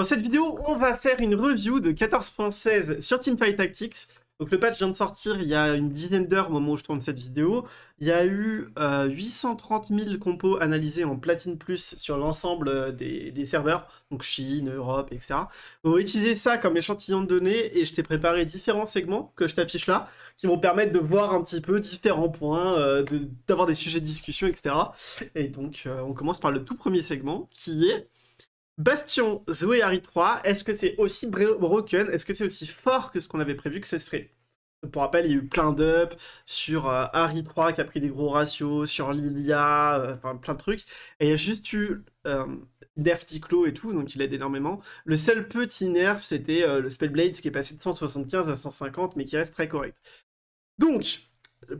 Dans cette vidéo, on va faire une review de 14.16 sur Teamfight Tactics. Donc le patch vient de sortir il y a une dizaine d'heures au moment où je tourne cette vidéo. Il y a eu 830 000 compos analysés en Platine Plus sur l'ensemble euh, des, serveurs, donc Chine, Europe, etc. On va utiliser ça comme échantillon de données et je t'ai préparé différents segments que je t'affiche là, qui vont permettre de voir un petit peu différents points, euh, d'avoir des sujets de discussion, etc. Et donc euh, on commence par le tout premier segment qui est Bastion, Zoé Harry 3, est-ce que c'est aussi broken? Est-ce que c'est aussi fort que ce qu'on avait prévu que ce serait? Pour rappel, il y a eu plein d'ups sur euh, Harry 3 qui a pris des gros ratios, sur Lilia, euh, enfin plein de trucs. Et il y a juste eu euh, nerf Ticlo et tout, donc il aide énormément. Le seul petit nerf, c'était le Spellblade qui est passé de 175 à 150, mais qui reste très correct. Donc,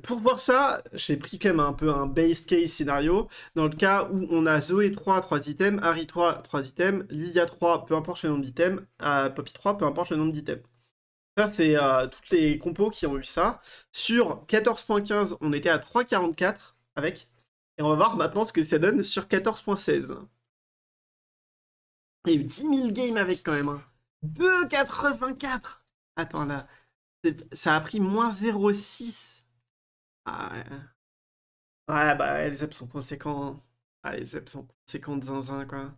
pour voir ça, j'ai pris quand même un peu un base case scénario, dans le cas où on a Zoé 3, 3 items, Harry 3, 3 items, Lydia 3, peu importe le nombre d'items, euh, Poppy 3, peu importe le nombre d'items. Ça, c'est euh, toutes les compos qui ont eu ça. Sur 14.15, on était à 3.44 avec. Et on va voir maintenant ce que ça donne sur 14.16. Il y a eu 10 000 games avec quand même. 2,84 hein. Attends là. Ça a pris moins 0,6 ah, ouais. bah les apps sont conséquents. Ah, les apps sont conséquents zinzin, quoi.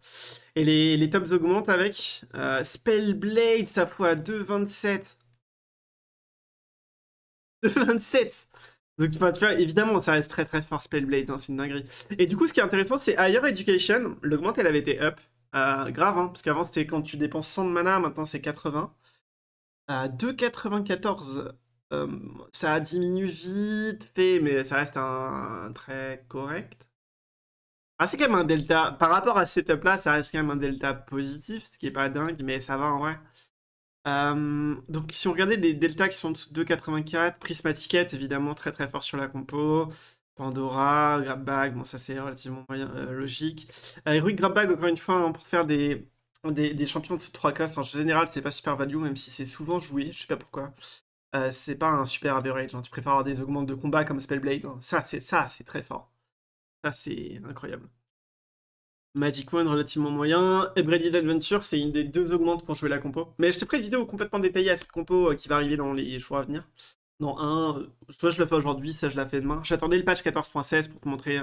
Et les, les tops augmentent avec euh, Spellblade, ça à 2,27. 2,27 donc, tu vois, évidemment, ça reste très très fort Spellblade, hein, c'est une dinguerie. Et du coup, ce qui est intéressant, c'est Higher Education, l'augmente, elle avait été up. Euh, grave, hein, parce qu'avant, c'était quand tu dépenses 100 de mana, maintenant c'est 80. À 2,94 euh, ça diminue vite mais ça reste un, très correct. Ah, c'est quand même un delta. Par rapport à ce setup-là, ça reste quand même un delta positif, ce qui est pas dingue, mais ça va en vrai. Euh, donc, si on regardait les deltas qui sont en dessous de 2,84, Prismatiquette, évidemment, très très fort sur la compo. Pandora, Grabbag, bon, ça c'est relativement euh, logique. Euh, Heroic Grabbag, encore une fois, hein, pour faire des, des, champions de 3 castes, en général, c'est pas super value, même si c'est souvent joué, je sais pas pourquoi. Euh, c'est pas un super average. Hein. Tu préfères avoir des augmentes de combat comme Spellblade. Hein. Ça, c'est ça, c'est très fort. Ça, c'est incroyable. Magic One, relativement moyen. Et Braided Adventure, c'est une des deux augmentes pour jouer la compo. Mais je te ferai une vidéo complètement détaillée à cette compo euh, qui va arriver dans les jours à venir. Non, un, euh, soit je le fais aujourd'hui, ça je la fais demain. J'attendais le patch 14.16 pour te montrer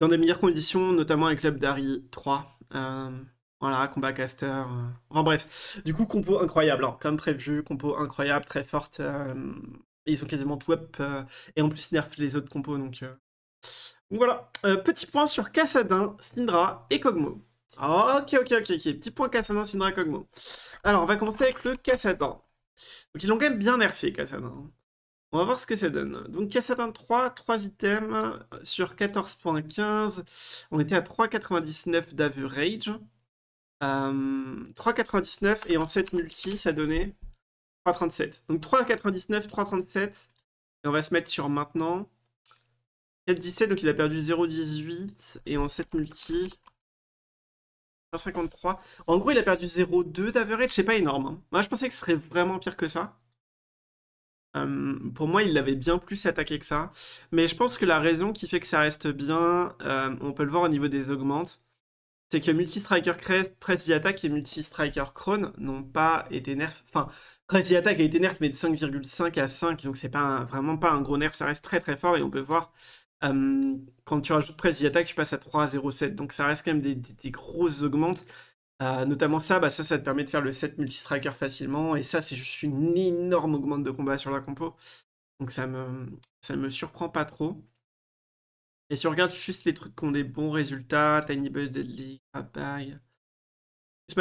dans des meilleures conditions, notamment avec Club d'Ari 3. Voilà, combat caster. Euh. Enfin bref. Du coup, compo incroyable, hein. comme prévu, compo incroyable, très forte. Euh, ils sont quasiment tout up. Euh, et en plus, ils nerfent les autres compos. Donc, donc voilà. petit point sur Kassadin, Syndra et Kogmo. Ok, ok, ok, ok. Petit point Kassadin, Syndra, Kogmo. Alors, on va commencer avec le Kassadin. Donc, ils l'ont quand même bien nerfé, Kassadin. On va voir ce que ça donne. Donc Kassadin 3, 3 items sur 14.15. On était à 3,99 d'average. 3,99 euh, et en 7 multi, ça donnait 3,37. Donc 3,99, 3,37. Et on va se mettre sur maintenant. 4,17, donc il a perdu 0,18. Et en 7 multi, 3,53. En gros, il a perdu 0,2 d'average. C'est pas énorme. Hein. Moi, je pensais que ce serait vraiment pire que ça. Euh, pour moi, il l'avait bien plus attaqué que ça. Mais je pense que la raison qui fait que ça reste bien, euh, on peut le voir au niveau des augmentes, c'est que Multi-Striker Crest, Press Attack et Multi-Striker n'ont pas été nerfs. Enfin, Press Attack a été nerf, mais de 5,5 à 5, donc c'est pas vraiment pas un gros nerf, ça reste très très fort, et on peut voir, quand tu rajoutes Press Attack, tu passes à 3,07, donc ça reste quand même des, grosses augmentes. Euh, notamment ça, bah ça, ça te permet de faire le 7 multi-striker facilement, et ça, c'est juste une énorme augmente de combat sur la compo. Donc ça me, ça me surprend pas trop. Et si on regarde juste les trucs qui ont des bons résultats, Tiny Deadly, Bag,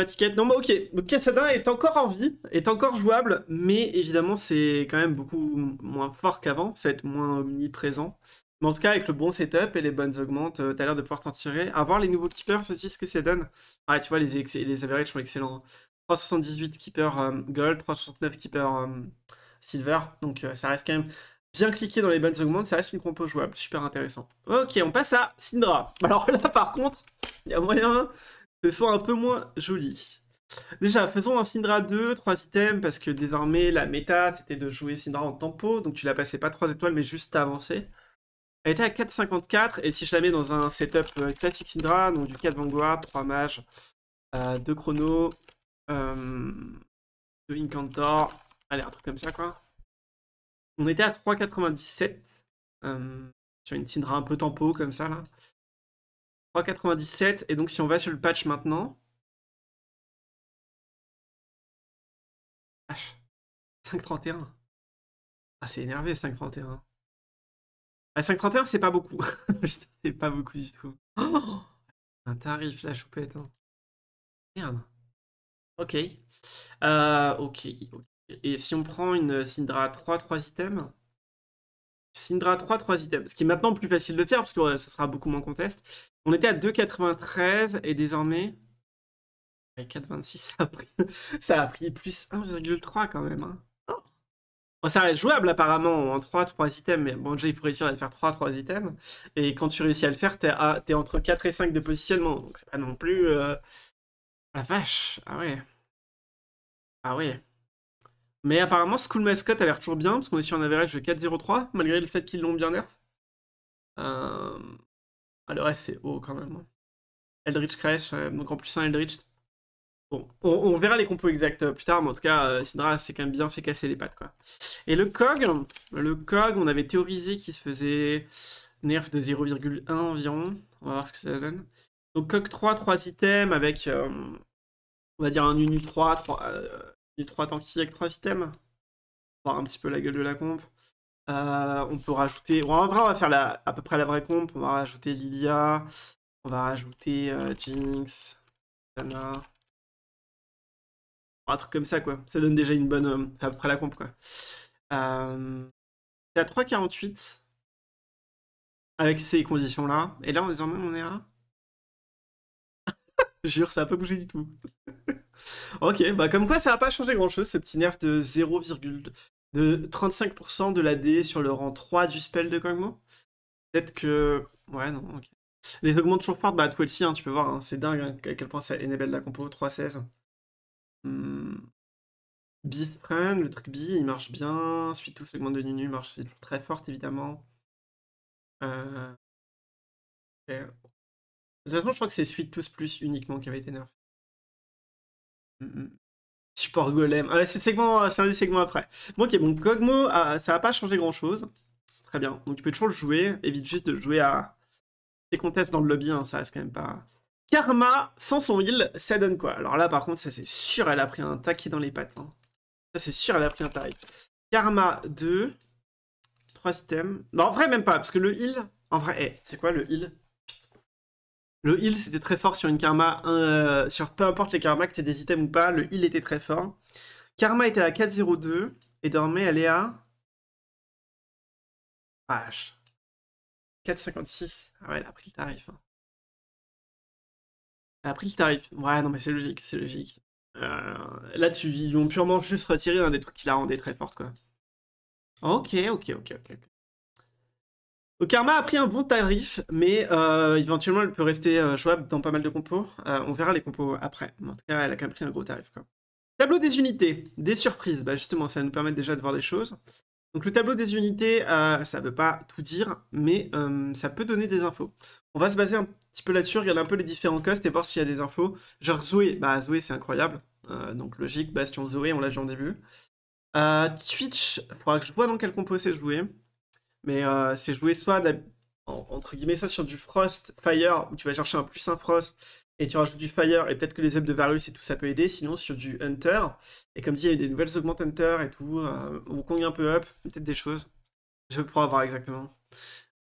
Ticket, non mais ok, donc Cassada est encore en vie, est encore jouable, mais évidemment c'est quand même beaucoup moins fort qu'avant, ça va être moins omniprésent. Mais en tout cas, avec le bon setup et les bonnes augmentes, euh, t'as l'air de pouvoir t'en tirer. À voir les nouveaux keepers aussi, ce que ça donne. Ah, tu vois, les, les averages sont excellents. 378 keepers euh, gold, 369 keepers euh, silver, donc ça reste quand même bien cliquer dans les bonnes augmentes, ça reste une compo jouable, super intéressant. Ok, on passe à Syndra. Alors là, par contre, il y a moyen que ce soit un peu moins joli. Déjà, faisons un Syndra 2, 3 items, parce que désormais, la méta, c'était de jouer Syndra en tempo, donc tu la passais pas 3 étoiles, mais juste avancer. Elle était à 4,54, et si je la mets dans un setup euh, classique Syndra, donc du 4 Vanguard, 3 mages, 2 euh, chronos, Euh, de Incantor. Allez, un truc comme ça, quoi. On était à 3,97. Euh, sur une Syndra un peu tempo, comme ça, là. 3,97. Et donc, si on va sur le patch maintenant... 5,31. Ah, c'est énervé, 5,31. À 5,31, c'est pas beaucoup. c'est pas beaucoup du tout. Un tarif, la choupette. Hein. Merde. Ok. Euh, ok. Et si on prend une Syndra 3, 3 items? Syndra 3, 3 items. Ce qui est maintenant plus facile de faire parce que ça sera beaucoup moins contest. On était à 2,93 et désormais. 4,26, ça a pris, ça a pris plus 1,3 quand même. Hein. Oh. ça reste jouable apparemment en 3, 3 items, mais bon, déjà il faut réussir à faire 3, 3 items. Et quand tu réussis à le faire, t'es, es entre 4 et 5 de positionnement. Donc c'est pas non plus. Euh, la vache, ah ouais. Ah ouais. Mais apparemment, School Mascot a l'air toujours bien, parce qu'on est sur un average de 4-0-3, malgré le fait qu'ils l'ont bien nerf. Euh... Ah, c'est haut quand même. Eldritch Crash, donc en plus un Eldritch. Bon, on, verra les compos exacts euh, plus tard, mais en tout cas, euh, Syndra s'est quand même bien fait casser les pattes, quoi. Et le COG, le COG, on avait théorisé qu'il se faisait nerf de 0,1 environ. On va voir ce que ça donne. Donc COG 3, 3 items avec, euh, on va dire un Unu 3, 3 les 3 tanky avec 3 items. Voir un petit peu la gueule de la comp. Euh, on peut rajouter. en vrai, on va faire la, à peu près la vraie comp. On va rajouter Lilia. On va rajouter euh, Jinx. Dana. Un truc comme ça, quoi. Ça donne déjà une bonne. Euh, à peu près la comp, quoi. C'est à 3,48. Avec ces conditions-là. Et là, désormais, on est à. Jure, ça n'a pas bougé du tout. ok, bah comme quoi ça n'a pas changé grand chose, ce petit nerf de 0, de 35% de la D sur le rang 3 du spell de Kog'Maw. Peut-être que. Ouais, non, ok. Les augments toujours fortes, bah, Twelsi, hein, tu peux voir, hein, c'est dingue hein, à quel point ça enable la compo 3-16. Hmm. Beast Friend, le truc B, il marche bien. Suite tout segment de Nunu marche, toujours très forte, évidemment. Euh... Je crois que c'est Suite Tous Plus uniquement qui avait été nerf. Support golem. Ah, c'est segment, c'est un des segments après. Bon, ok, bon, ah, ça va pas changer grand chose. Très bien. Donc tu peux toujours le jouer. Évite juste de jouer à tes contests dans le lobby, hein, ça reste quand même pas. Karma, sans son heal, ça donne quoi? Alors là, par contre, ça c'est sûr, elle a pris un taquet dans les pattes. Hein. Ça c'est sûr, elle a pris un tarif. Karma 2. 3 items. Non, en vrai, même pas, parce que le heal, en vrai, hey, c'est quoi le heal? Le heal, c'était très fort sur une karma, euh, sur peu importe les karmas, que tu des items ou pas, le heal était très fort. Karma était à 4,02 et désormais elle est à... Vache. 4,56. Ah ouais, elle a pris le tarif. Hein. Elle a pris le tarif. Ouais, non mais c'est logique, c'est logique. Euh, là-dessus, ils ont purement juste retiré un des trucs qui la rendait très forte, quoi. Ok, ok, ok, ok. Karma a pris un bon tarif, mais euh, éventuellement elle peut rester euh, jouable dans pas mal de compos. Euh, on verra les compos après. En tout cas, elle a quand même pris un gros tarif. Tableau des unités, des surprises. Bah justement, ça va nous permettre déjà de voir des choses. Donc le tableau des unités, ça ne veut pas tout dire, mais ça peut donner des infos. On va se baser un petit peu là-dessus, regarder un peu les différents costs et voir s'il y a des infos. Genre Zoé, bah Zoé c'est incroyable. donc logique, Bastion Zoé, on l'a vu en début. Twitch, faudra que je vois dans quel compo c'est joué. Mais euh, c'est joué soit, entre guillemets, soit sur du Frost, Fire, où tu vas chercher un plus un Frost, et tu rajoutes du Fire, et peut-être que les ailes de Varus et tout ça peut aider, sinon sur du Hunter, et comme dit, il y a eu des nouvelles augmentes Hunter et tout, euh, Wukong un peu up, peut-être des choses. Je vais pouvoir voir exactement.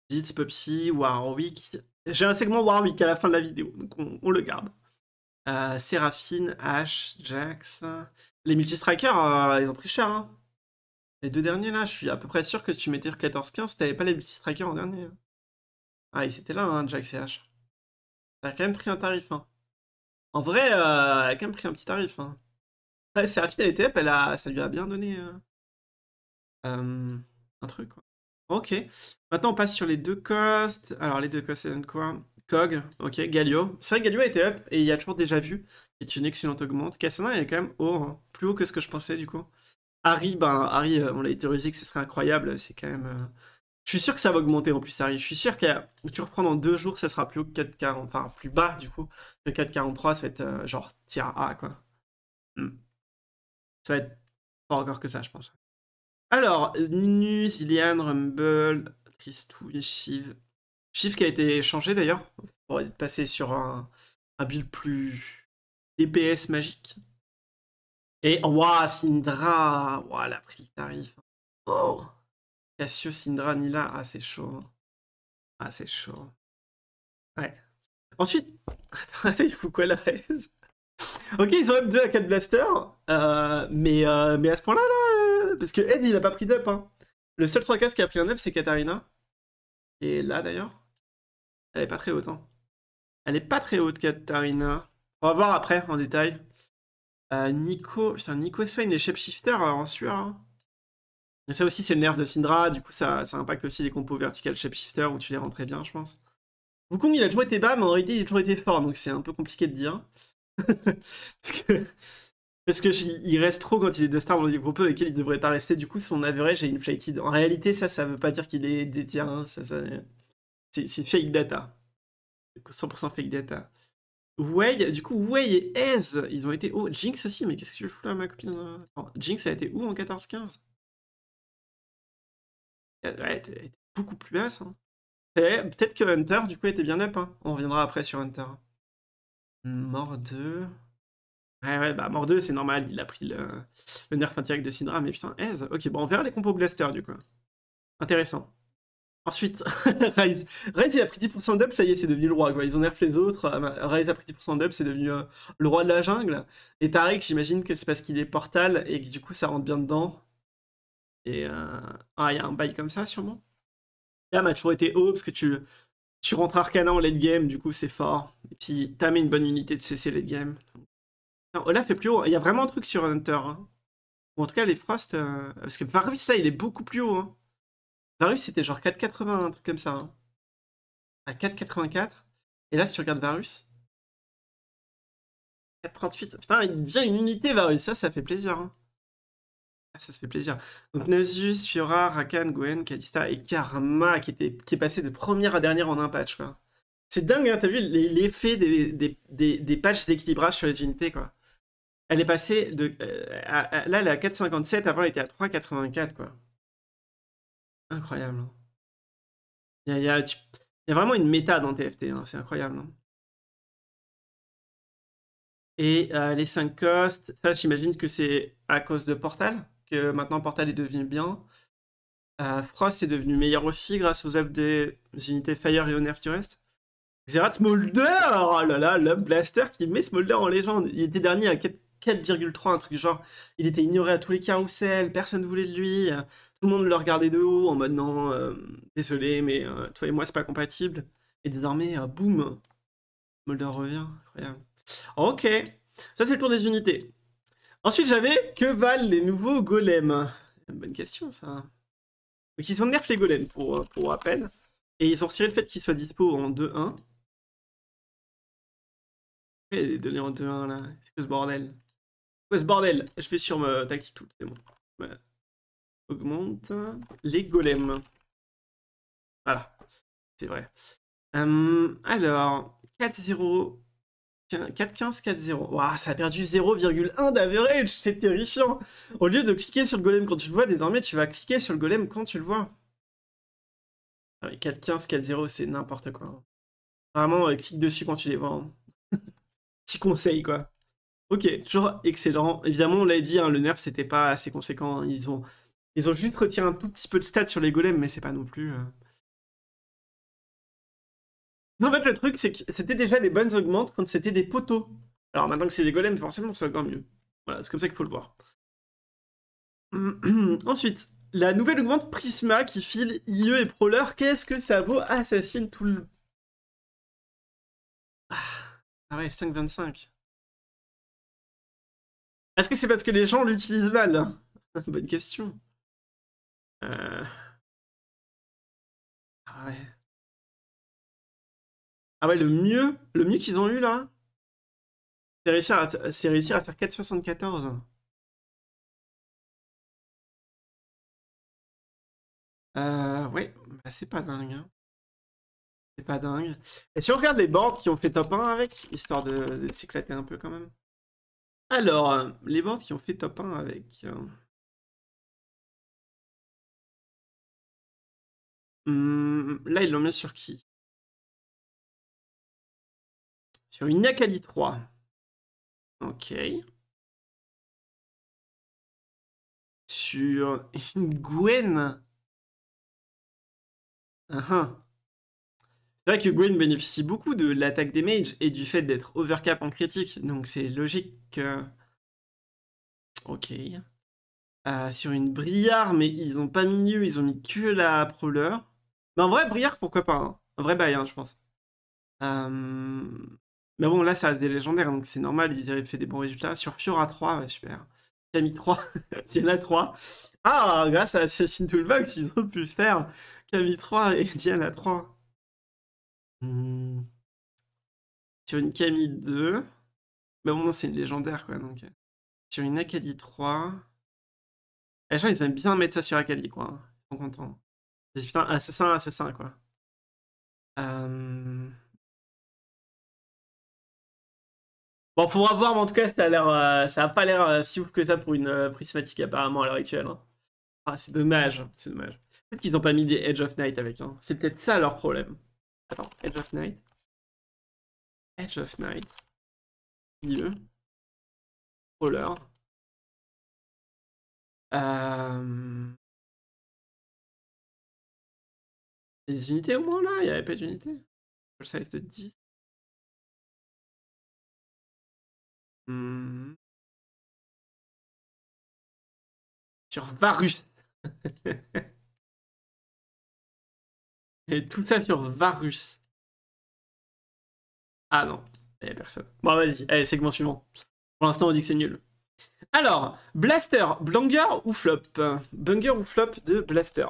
Beats, Puppy, Warwick. J'ai un segment Warwick à la fin de la vidéo, donc on, le garde. Euh, Séraphine, Ash, Jax. Les multi-strikers, euh, ils ont pris cher, hein. Les deux derniers là, je suis à peu près sûr que tu mettais 14-15, t'avais pas les petits strikers en dernier. Hein. Ah, ils étaient là, hein, Jax et H. Ça a quand même pris un tarif. Hein. En vrai, euh, elle a quand même pris un petit tarif. Hein. Ouais, elle était up, elle a... ça lui a bien donné euh, euh, un truc. Ok. Maintenant, on passe sur les deux costs. Alors, les deux costs, c'est quoi? Cog, ok, Galio. C'est vrai que Galio a été up et il y a toujours déjà vu, qui est une excellente augmente. Cassandra, il est quand même haut, plus haut que ce que je pensais du coup. Harry, ben, Harry, euh, on l'a théorisé que ce serait incroyable. C'est quand même. Euh, je suis sûr que ça va augmenter en plus, Harry. Je suis sûr que tu reprends dans deux jours, ça sera plus haut que 4,40. Enfin, plus bas du coup. Que 4,43, ça va être euh, genre tiers A, quoi. Hmm. Ça va être pas encore que ça, je pense. Alors, Nunu, Zillian, Rumble, Tristou Shiv. Shiv qui a été changé d'ailleurs, pour être passé sur un build plus DPS magique. Et, waouh, Syndra Waouh, la pris tarif. Oh Cassio, Syndra, Nila. Ah, c'est chaud. Ah, c'est chaud. Ouais. Ensuite... Attends, il faut quoi la raise Ok, ils ont up 2 à 4 blasters. Euh, mais, euh, mais à ce point-là, là, euh, parce que Ed, il a pas pris d'up. Hein. Le seul 3 cases qui a pris un up, c'est Katarina. Et là, d'ailleurs, elle est pas très haute. Hein. Elle est pas très haute, Katarina. On va voir après, en détail. Nico... Putain, Nico Swain, les shapeshifters en sueur. Hein. Et ça aussi, c'est le nerf de Syndra. Du coup, ça, impacte aussi les compos verticales shapeshifter où tu les rentrais bien, je pense. Wukong, il a toujours été bas, mais en réalité, il a toujours été fort. Donc, c'est un peu compliqué de dire. parce que. Il reste trop quand il est de star dans des groupes dans lesquels il devrait pas rester. Du coup, son average est inflated. En réalité, ça, ça veut pas dire qu'il est détient. Hein. Ça... C'est fake data. 100% fake data. Wei, du coup, Wei et Ez, ils ont été hauts. Jinx aussi, mais qu'est-ce que tu fous là, ma copine Jinx a été où en 14-15 Ouais, était beaucoup plus basse. Hein. Peut-être que Hunter, du coup, était bien up. Hein. On reviendra après sur Hunter. Mort 2. Ouais, ouais, bah mort 2, c'est normal. Il a pris le, le nerf indirect de Syndra, mais putain, Ez. Ok, bon, on verra les compos Blaster, du coup. Intéressant. Ensuite, Ryze. Ryze, il a pris 10% d'up, ça y est, c'est devenu le roi. Ils ont nerf les autres. Euh, Ryze a pris 10% d'up, c'est devenu euh, le roi de la jungle. Et Tariq, j'imagine que c'est parce qu'il est portal et que du coup, ça rentre bien dedans. Et euh... ah, il y a un bail comme ça, sûrement. Là, m'a toujours été haut parce que tu, tu rentres Arcana en late game, du coup, c'est fort. Et puis, t'as mis une bonne unité de CC late game. Olaf est plus haut. Il y a vraiment un truc sur Hunter. Hein. Ou en tout cas, les Frost. Euh, parce que Varus, là, il est beaucoup plus haut. Hein. Varus, c'était genre 4,80, un truc comme ça. Hein. À 4,84. Et là, si tu regardes Varus. 4,38. Putain, il devient une unité, Varus. Ça, ça fait plaisir. Hein. Ah, ça se fait plaisir. Donc Nasus, Fiora, Rakan, Gwen, Kalista et Karma qui, était, qui est passé de première à dernière en un patch. quoi. C'est dingue, hein, t'as vu l'effet des, des, des, des patchs d'équilibrage sur les unités. quoi. Elle est passée de... Euh, là, elle est à 4,57, avant elle était à 3,84. quoi. Incroyable. Hein. Il y a, vraiment une méta dans TFT, hein, c'est incroyable. Hein. Et euh, les 5 costs, j'imagine que c'est à cause de Portal maintenant Portal est devenu bien. Euh, Frost est devenu meilleur aussi grâce aux up des unités Fire et du reste. Xerath Smolder Oh là là, l'up blaster qui met Smolder en légende. Il était dernier à 4,3, un truc genre. Il était ignoré à tous les carousels, personne voulait de lui. Tout le monde le regardait de haut en mode non, euh, désolé, mais euh, toi et moi c'est pas compatible. Et désormais, boum Smolder revient. Incroyable. Ok, ça c'est le tour des unités. Ensuite, j'avais que valent les nouveaux golems? Bonne question, ça. Donc, ils ont nerf les golems, pour, pour rappel. Et ils ont retiré le fait qu'ils soient dispo en 2-1. est donné en 2-1, là. C'est que ce bordel? Ce bordel Je vais sur ma tactique tout, c'est bon. Augmente les golems. Voilà. C'est vrai. Hum, alors, 4-0. 4-15, 4-0. ça a perdu 0,1 d'average, c'est terrifiant. Au lieu de cliquer sur le golem quand tu le vois, désormais tu vas cliquer sur le golem quand tu le vois. 4-15, 4-0, c'est n'importe quoi. Vraiment, euh, clique dessus quand tu les vois. Hein. Petit conseil, quoi. Ok, toujours excellent. Évidemment, on l'a dit, hein, le nerf, c'était pas assez conséquent. Ils, ont, ils ont juste retiré un tout petit peu de stats sur les golems, mais c'est pas non plus... Euh, en fait, le truc, c'est que c'était déjà des bonnes augmentes quand c'était des poteaux. Alors maintenant que c'est des golems, forcément, c'est encore mieux. Voilà, c'est comme ça qu'il faut le voir. Ensuite, la nouvelle augmente Prisma qui file IE et Prowler. Qu'est-ce que ça vaut Assassin tout le... Ah ouais, 5,25. Est-ce que c'est parce que les gens l'utilisent mal Bonne question. Euh... Ah ouais. Ah ouais, le mieux, le mieux qu'ils ont eu là, c'est réussir, à, faire 4,74. Euh, bah c'est pas dingue. Hein. C'est pas dingue. Et si on regarde les boards qui ont fait top 1 avec, histoire de, s'éclater un peu quand même. Alors, euh, les boards qui ont fait top 1 avec... hmm, là, ils l'ont mis sur qui? Sur une Akali 3. Ok. Sur une Gwen. Ah, ah. C'est vrai que Gwen bénéficie beaucoup de l'attaque des mages et du fait d'être overcap en critique, donc c'est logique que... Ok. Euh, sur une Briard, mais ils ont pas mis mieux, ils ont mis que la Prowler. Mais en vrai, Briard, pourquoi pas hein. Un vrai bail, hein, je pense. Euh, Mais bon, là, ça reste des légendaires, donc c'est normal, ils avaient fait des bons résultats. Sur Fiora 3, ouais, super. Camille 3, Diana 3. Ah, grâce à Assassin Toolbox, ils ont pu faire Camille 3 et Diana 3. Hmm. Sur une Camille 2. Mais bon, non, c'est une légendaire, quoi. Donc. euh. Sur une Akali 3. Les gens, ils aiment bien mettre ça sur Akali, quoi. hein. Ils sont contents. Ils putain, assassin, assassin, quoi. Bon, faudra voir, mais en tout cas, ça a l'air, euh, ça a pas l'air euh, si ouf que ça pour une prismatique, apparemment, à l'heure actuelle. hein. Ah, c'est dommage, c'est dommage. Peut-être qu'ils ont pas mis des Edge of Night avec, hein. C'est peut-être ça leur problème. Edge of Night. Edge of Night. Milieu. Roller. Euh... il Des unités au moins là? Il n'y avait pas d'unités Le size de 10. Hmm. Sur Varus. Et tout ça sur Varus. Ah non, il n'y a personne. Bon, vas-y, allez, segment suivant. Pour l'instant, on dit que c'est nul. Alors, Blaster, Blanger ou Flop? Banger ou Flop de Blaster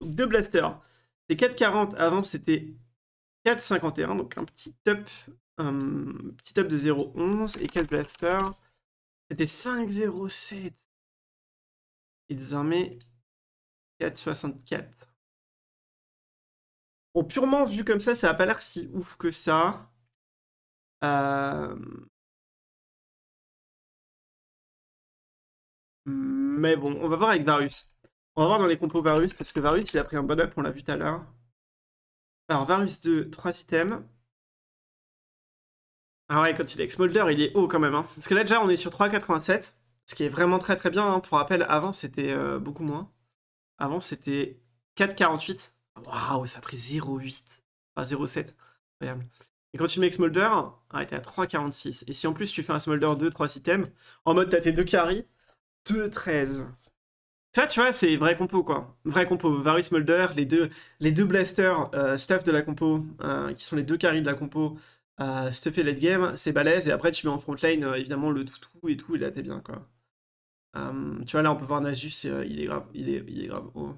De Blaster. C'est 4,40. Avant, c'était 4,51. Donc, un petit up, un petit up de 0,11. Et 4 Blaster, c'était 5,07. Et désormais, 4,64. Bon, purement vu comme ça, ça n'a pas l'air si ouf que ça. Euh, Mais bon, on va voir avec Varus. On va voir dans les compos Varus, parce que Varus, il a pris un bon up, on l'a vu tout à l'heure. Alors, Varus 2, 3 items. Ah ouais, quand il est avec Smolder, il est haut quand même. hein. Parce que là, déjà, on est sur 3,87. Ce qui est vraiment très très bien. hein. Pour rappel, avant, c'était euh, beaucoup moins. Avant, c'était 4,48. Waouh, ça a pris 0,8. Enfin, 0,7. Incroyable. Et quand tu mets Smolder, ah, t'es à 3,46. Et si en plus tu fais un Smolder 2, 3 items, en mode t'as tes deux carries, 2,13. Ça, tu vois, c'est vrai compo, quoi. Vrai compo. Varus Smolder, les deux, blasters euh, stuff de la compo, euh, qui sont les deux carries de la compo, euh, stuff et late game, c'est balèze. Et après, tu mets en front lane, euh, évidemment, le toutou et tout, et là, t'es bien, quoi. Tu vois, là, on peut voir Nasus, il est grave, il est, il est grave haut.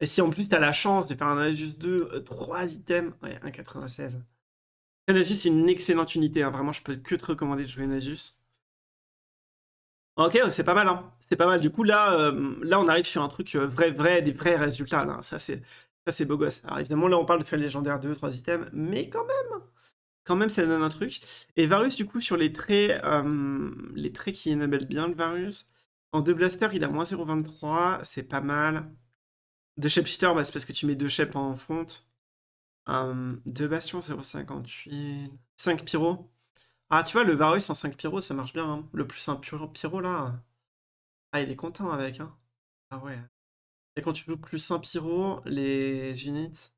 Et si en plus, t'as la chance de faire un Nasus 2, 3 items, ouais, 1,96. Nasus, c'est une excellente unité, hein. vraiment, je peux que te recommander de jouer Nasus. Ok, c'est pas mal, hein. C'est pas mal. Du coup, là, euh, là, on arrive sur un truc euh, vrai, vrai, des vrais résultats. Ça, c'est, ça, c'est beau gosse. Alors, évidemment, là, on parle de faire légendaire 2, 3 items, mais quand même, quand même, ça donne un truc. Et Varus, du coup, sur les traits, euh, les traits qui enable bien le Varus, en 2 blaster, il a moins 0,23, c'est pas mal. Deux Shapeshifter, bah, c'est parce que tu mets deux Shep en front. Euh, deux Bastions, 0,58. 5 Pyro. Ah, tu vois, le Varus en 5 Pyro, ça marche bien. hein. Le plus un pyro, là. Ah, il est content avec. Hein. Ah ouais. Et quand tu joues plus un Pyro, les units.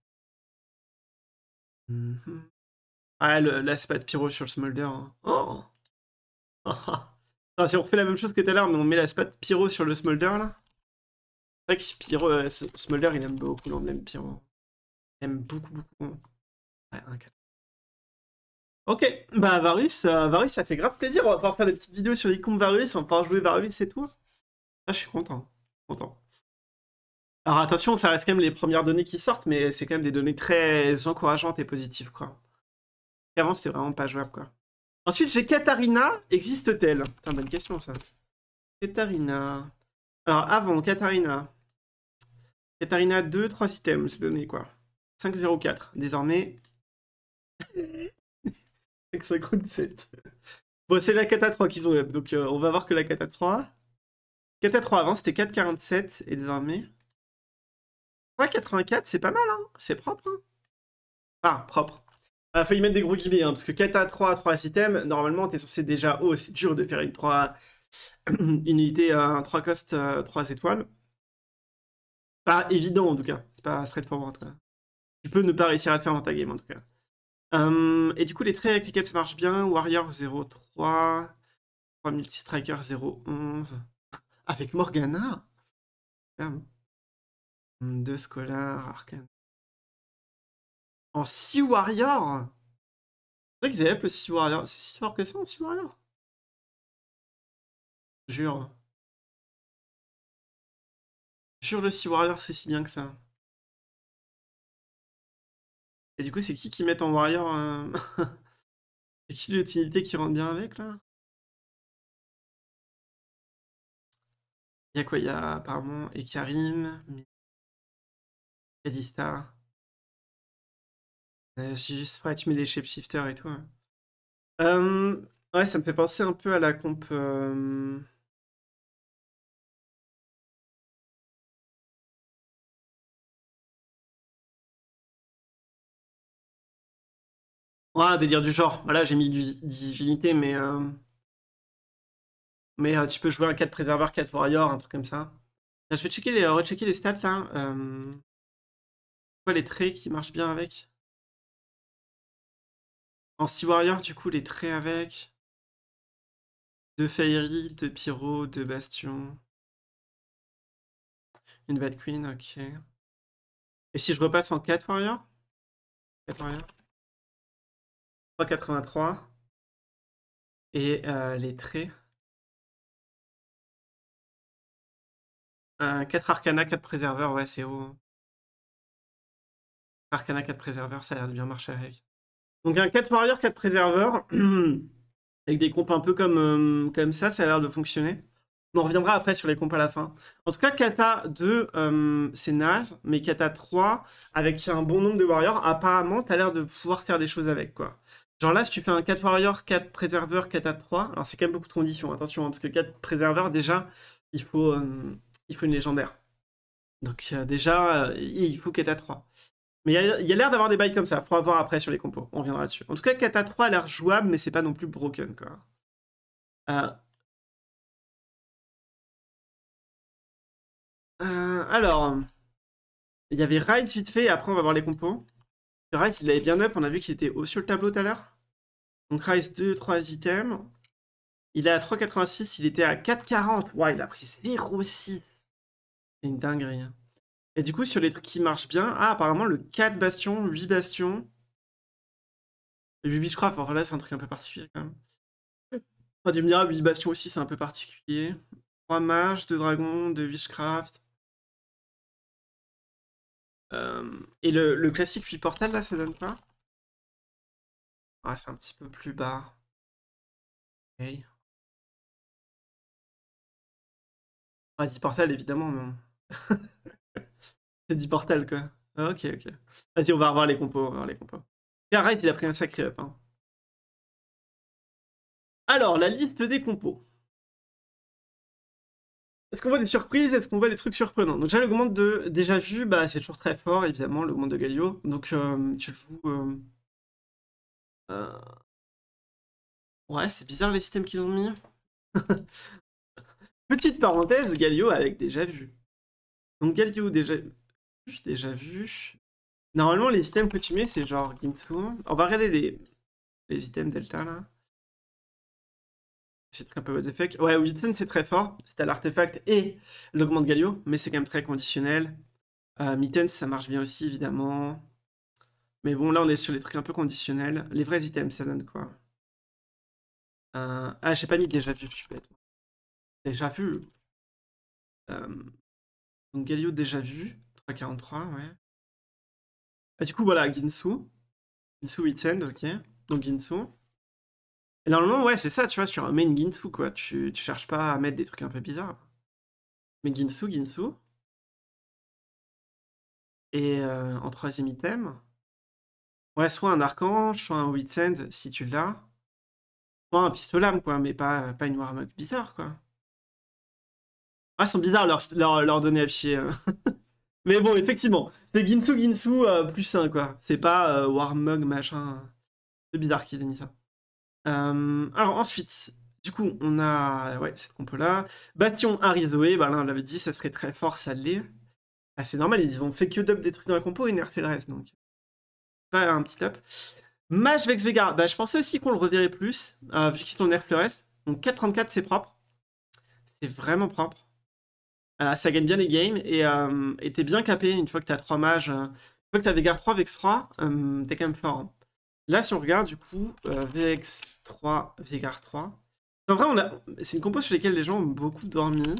Mhm. Ah, le- là, c'est pas de Pyro sur le Smolder. hein. Oh Ah, si on refait la même chose que tout à l'heure, mais on met la spot Pyro sur le Smolder, là. Que Pyro, euh, Smolder, il aime beaucoup l'emblème Pyro. Il aime beaucoup, beaucoup. Ok, bah Varus, euh, Varus, ça fait grave plaisir. On va pouvoir faire des petites vidéos sur les comptes Varus, on va pouvoir jouer Varus et tout. Ah, je suis content. Content. Alors attention, ça reste quand même les premières données qui sortent, mais c'est quand même des données très encourageantes et positives, quoi. Avant, c'était vraiment pas jouable, quoi. Ensuite, j'ai Katarina. Existe-t-elle? Putain, bonne question, ça. Katarina. Alors, avant, Katarina. Katarina 2, 3 items, c'est donné, quoi. 504. Désormais... 57. Bon, c'est la Kata 3 qu'ils ont up, donc euh, on va voir que la Kata 3. Kata 3 avant c'était 4,47 et désormais 3,84, c'est pas mal, hein c'est propre. Hein ah, propre. Il a failli mettre des gros guillemets, hein, parce que Kata 3 3 items, normalement t'es censé déjà. Oh, c'est dur de faire une 3. une unité à 3 cost 3 étoiles. Pas évident en tout cas, c'est pas straightforward. Quoi. Tu peux ne pas réussir à le faire dans ta game en tout cas. Hum, et du coup, les traits avec lesquels ça marche bien Warrior 0.3, 3 Multistriker 0.11. Avec Morgana 2 Scholar, Arcane. En 6 Warrior C'est vrai qu'ils avaient le 6 Warrior. C'est si fort que ça en 6 Warrior Jure. Jure le 6 Warrior, c'est si bien que ça. Et du coup, c'est qui qui met en Warrior euh, C'est qui l'utilité qui rentre bien avec, là? Il y a quoi? Il y a apparemment Ekarim, Edistar. Euh, juste, ouais, tu mets des shapeshifters et tout. Hein. Euh, ouais, ça me fait penser un peu à la comp. Euh... Ouais, délire du genre. Voilà, j'ai mis du 10 unités, mais. Euh, mais euh, tu peux jouer un 4 préserveur, 4 warrior, un truc comme ça. je vais checker les, rechecker les stats là. Euh... Quoi, les traits qui marchent bien avec? En 6 warrior, du coup, les traits avec. 2 Fairy, 2 Pyro, 2 Bastion. Une Bad Queen, ok. Et si je repasse en 4 warrior 4 warrior 3,83. Et euh, les traits. 4 Arcana, 4 préserveurs, ouais, c'est haut. Arcana, 4 préserveurs, ça a l'air de bien marcher avec. Donc un 4 warrior, 4 préserveurs, avec des comptes un peu comme, euh, comme ça, ça a l'air de fonctionner. On reviendra après sur les comptes à la fin. En tout cas, Kata 2, euh, c'est naze, mais Kata 3, avec un bon nombre de warriors, apparemment, t'as l'air de pouvoir faire des choses avec, quoi. Genre là, si tu fais un 4 warrior, 4 préserveurs, 4 à 3, alors c'est quand même beaucoup de conditions, attention, hein, parce que 4 préserveurs, déjà, il faut, euh, il faut une légendaire. Donc euh, déjà, euh, il faut 4 à 3. Mais il y a, l'air d'avoir des bails comme ça, faut voir après sur les compos, on reviendra dessus. En tout cas, 4 à 3 a l'air jouable, mais c'est pas non plus broken, quoi. alors, il y avait Rise vite fait, et après on va voir les compos. Rise, il avait bien up, on a vu qu'il était haut sur le tableau tout à l'heure. Donc Rise 2, 3 items. Il est à 3,86, il était à 4,40. Waouh, il a pris 0,6. C'est une dinguerie. Hein. Et du coup, sur les trucs qui marchent bien, ah, apparemment, le 4 bastions, 8 bastions. Et 8 Beechcraft, enfin là, c'est un truc un peu particulier quand même. Enfin, me diras, 8 bastions aussi, c'est un peu particulier. 3 mages, 2 dragons, 2 Witchcraft. Euh, et le, le, classique 8 portal, là, ça donne quoi? Ah, c'est un petit peu plus bas. Ok. Ah, 10 portal, évidemment, mais... c'est 10 portal, quoi. Ah, ok, ok. Vas-y, on va revoir les compos, on va les compos. Il a pris un sacré up. Hein. Alors, la liste des compos. Est-ce qu'on voit des surprises? Est-ce qu'on voit des trucs surprenants? Donc déjà, l'augmente de déjà vu, bah, c'est toujours très fort, évidemment, l'augmente de Galio. Donc euh, tu le joues... Euh, euh, ouais, c'est bizarre les systèmes qu'ils ont mis. Petite parenthèse, Galio avec déjà vu. Donc Galio déjà vu, déjà vu. Normalement, les items que tu mets, c'est genre Ginsu. On va regarder les, les items Delta, là. C'est un peu the fuck. Ouais, Wilson, c'est très fort. C'est à l'artefact et l'augmente Galio, mais c'est quand même très conditionnel. Euh, Mittens, ça marche bien aussi, évidemment. Mais bon, là, on est sur les trucs un peu conditionnels. Les vrais items, ça donne quoi? Ah, j'ai pas mis déjà vu, je suis bête. Déjà vu. Euh... Donc, Galio, déjà vu. 343, ouais. Ah, du coup, voilà, Ginsu. Ginsu Witsend, ok. Donc, Ginsu. Et normalement, ouais, c'est ça, tu vois, sur un main Ginsu, quoi. Tu, tu cherches pas à mettre des trucs un peu bizarres. Mais Ginsu, Ginsu. Et euh, en troisième item, ouais, soit un archange, soit un Witsend, si tu l'as. un pistolam, quoi, mais pas, pas une Warmog bizarre, quoi. Ah, sont bizarres leurs leur, leur données affichées. Hein. mais bon, effectivement, c'est Ginsu Ginsu euh, plus 1, quoi. C'est pas euh, Warmog machin. C'est bizarre qu'ils aient mis ça. Euh, alors ensuite, du coup, on a ouais, cette compo-là. Bastion Arizoé, bah là, on l'avait dit, ça serait très fort, ça l'est. Ah, c'est normal, ils ont fait que d'up des trucs dans la compo et nerfer le reste, donc. Un petit up. Mage Vex Vega, bah, je pensais aussi qu'on le reverrait plus, euh, vu qu'ils ont nerf reste. Donc 4.34, c'est propre. C'est vraiment propre. Euh, ça gagne bien les games, et euh, t'es bien capé une fois que t'as 3 mages. une fois que t'as Vegar 3, Vex 3, t'es quand même fort. Hein. Là, si on regarde, du coup, Vex 3, Vegar 3. En vrai, c'est une compo sur laquelle les gens ont beaucoup dormi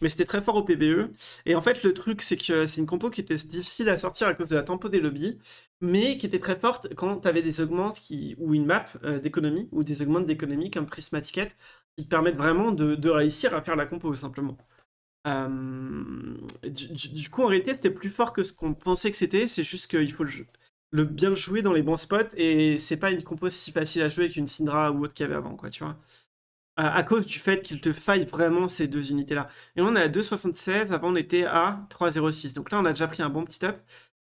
mais c'était très fort au PBE. Et en fait, le truc, c'est que c'est une compo qui était difficile à sortir à cause de la tempo des lobbies, mais qui était très forte quand tu avais des augmentes qui, ou une map euh, d'économie, ou des augmentes d'économie comme Prismatiquette, qui te permettent vraiment de, réussir à faire la compo, simplement. Euh, du, coup, en réalité, c'était plus fort que ce qu'on pensait que c'était, c'est juste qu'il faut le, bien jouer dans les bons spots, et c'est pas une compo si facile à jouer qu'une Syndra ou autre qu'il y avait avant, quoi, tu vois à cause du fait qu'il te faille vraiment ces deux unités-là. Et on est à 2,76, avant on était à 3,06. Donc là, on a déjà pris un bon petit up.